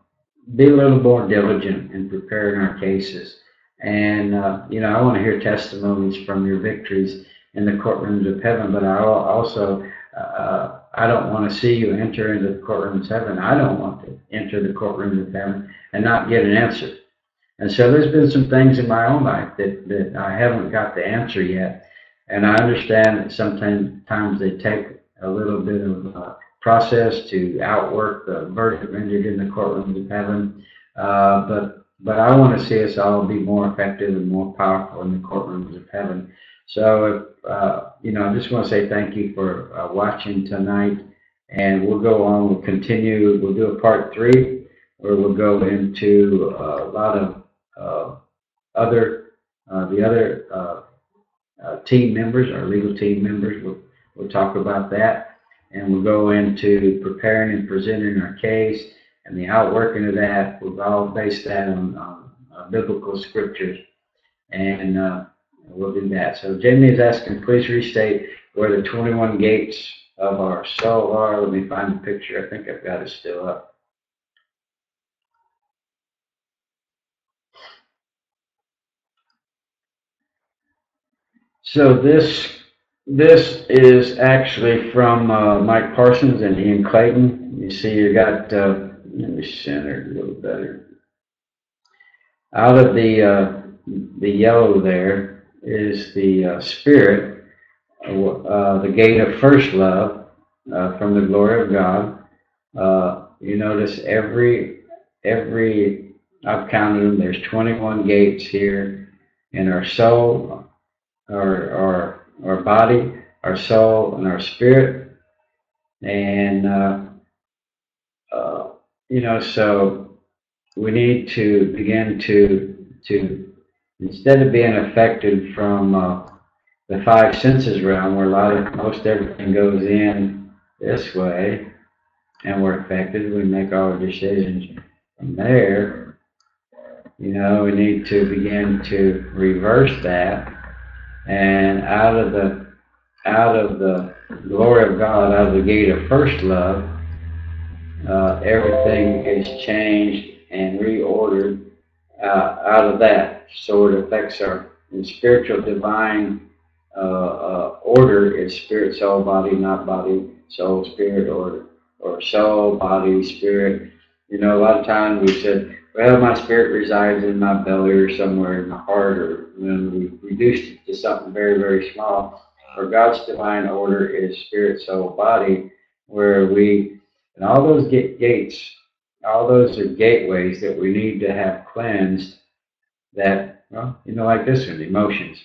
be a little more diligent in preparing our cases. And, uh, you know, I want to hear testimonies from your victories in the courtrooms of heaven, but I also, uh, I don't want to see you enter into the courtrooms of heaven. I don't want to enter the courtrooms of heaven and not get an answer. And so there's been some things in my own life that, that I haven't got the answer yet. And I understand that sometimes they take a little bit of uh, process to outwork the verdict rendered in the courtrooms of heaven. Uh, but but I want to see us all be more effective and more powerful in the courtrooms of heaven. So, uh, you know, I just want to say thank you for uh, watching tonight. And we'll go on, we'll continue, we'll do a part three where we'll go into a lot of uh, other, uh, the other uh, uh, team members, our legal team members. We'll, we'll talk about that. And we'll go into preparing and presenting our case and the outworking of that. We'll all base that on, on biblical scriptures. And we'll do that. So Jamie is asking, please restate where the 21 gates of our soul are. Let me find the picture. I think I've got it still up. So this this is actually from uh, Mike Parsons and Ian Clayton. You see, you got uh, let me center it a little better. Out of the uh, the yellow there, is the uh, Spirit, uh, the gate of first love uh, from the glory of God. Uh, you notice every every I've counted them. There's 21 gates here in our soul, our our our body, our soul, and our spirit, and uh, uh, you know so we need to begin to to instead of being affected from uh, the five senses realm, where a lot of most everything goes in this way, and we're affected, we make our decisions from there. You know, we need to begin to reverse that, and out of the out of the glory of God, out of the gate of first love, uh, everything is changed and reordered uh, out of that. So it affects our spiritual divine uh, uh, order is spirit, soul, body, not body, soul, spirit, or or soul, body, spirit. You know, a lot of times we said, well, my spirit resides in my belly or somewhere in my heart, or when we reduced it to something very, very small. For God's divine order is spirit, soul, body, where we, and all those get gates all those are gateways that we need to have cleansed that, well, you know, like this one, emotions,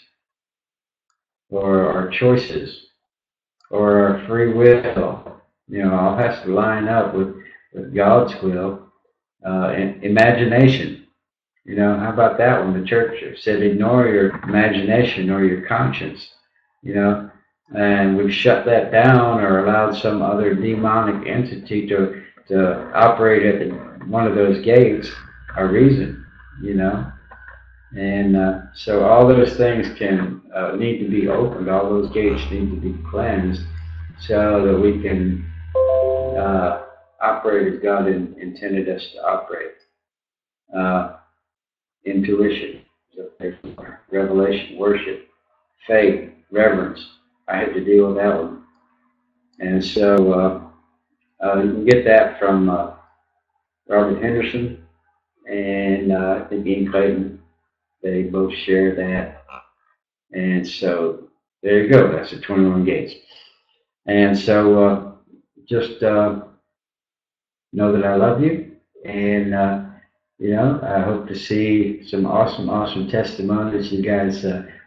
or our choices, or our free will. You know, all has to line up with, with God's will. Uh, imagination. You know, how about that one? The church said ignore your imagination or your conscience. You know, and we've shut that down or allowed some other demonic entity to to operate at one of those gates are reason, you know. And uh, so all those things can uh, need to be opened. All those gates need to be cleansed so that we can uh, operate as God in, intended us to operate. Uh, intuition, revelation, worship, faith, reverence. I had to deal with that one. And so uh, uh, you can get that from uh, Robert Henderson and uh, I think Ian Clayton. They both share that. And so there you go. That's the 21 gates. And so uh, just know that I love you. And, uh, you know, I hope to see some awesome, awesome testimonies. You guys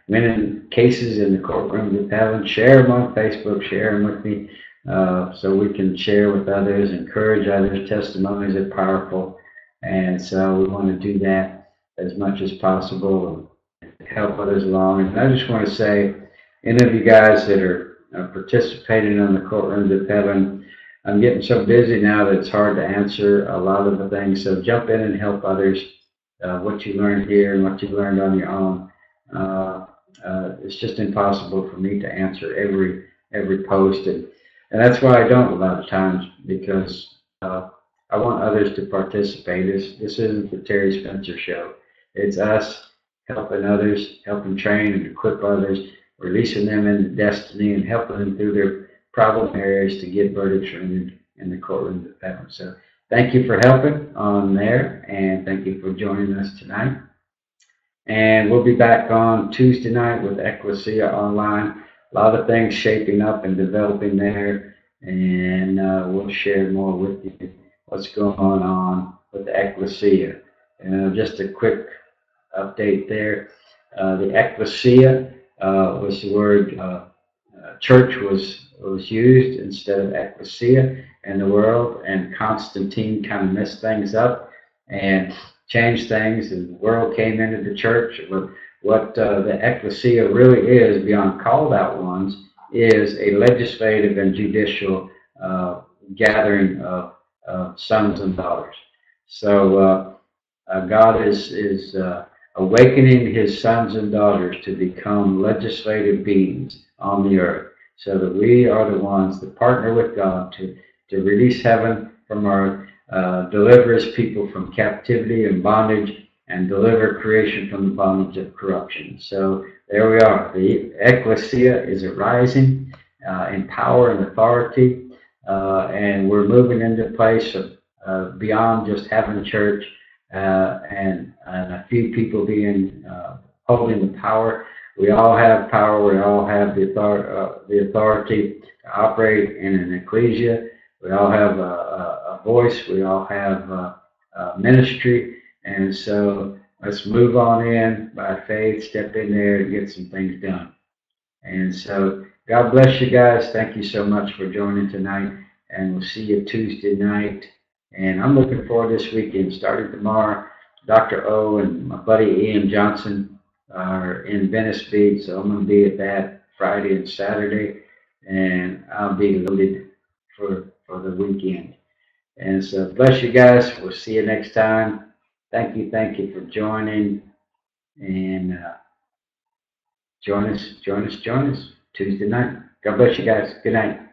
winning cases in the courtrooms of heaven. Share them on Facebook. Share them with me. Uh, so we can share with others, encourage others. Testimonies are powerful, and so we want to do that as much as possible and help others along. And I just want to say, any of you guys that are uh, participating in the courtrooms of heaven, I'm getting so busy now that it's hard to answer a lot of the things. So jump in and help others. Uh, what you learned here and what you learned on your own. Uh, uh, it's just impossible for me to answer every every post and and that's why I don't a lot of times because uh, I want others to participate. This this isn't the Terry Spencer show. It's us helping others, helping train and equip others, releasing them into destiny, and helping them through their problem areas to get verdicts rendered in the courtroom of heaven. So thank you for helping on there, and thank you for joining us tonight. And we'll be back on Tuesday night with Ecclesia Online a lot of things shaping up and developing there, and uh, we'll share more with you what's going on with the ecclesia. And just a quick update there. Uh, the ecclesia uh, was the word uh, uh, church was was used instead of ecclesia in the world, and Constantine kind of messed things up and changed things, and the world came into the church. What uh, the ecclesia really is, beyond called out ones, is a legislative and judicial uh, gathering of sons and daughters. So uh, uh, God is is uh, awakening His sons and daughters to become legislative beings on the earth, so that we are the ones that partner with God to to release heaven from our uh, deliver His people from captivity and bondage, and deliver creation from the bondage of corruption. So there we are. The ecclesia is arising uh, in power and authority, uh, and we're moving into a place of uh, beyond just having church uh, and, and a few people being uh, holding the power. We all have power. We all have the, author- uh, the authority to operate in an ecclesia. We all have a, a, a voice. We all have a, a ministry. And so let's move on in by faith, step in there and get some things done. And so God bless you guys. Thank you so much for joining tonight. And we'll see you Tuesday night. And I'm looking forward this weekend, starting tomorrow. Dr. O and my buddy Ian Johnson are in Venice Beach, so I'm going to be at that Friday and Saturday, and I'll be loaded for, for the weekend. And so bless you guys. We'll see you next time. Thank you, thank you for joining, and uh, join us, join us, join us Tuesday night. God bless you guys. Good night.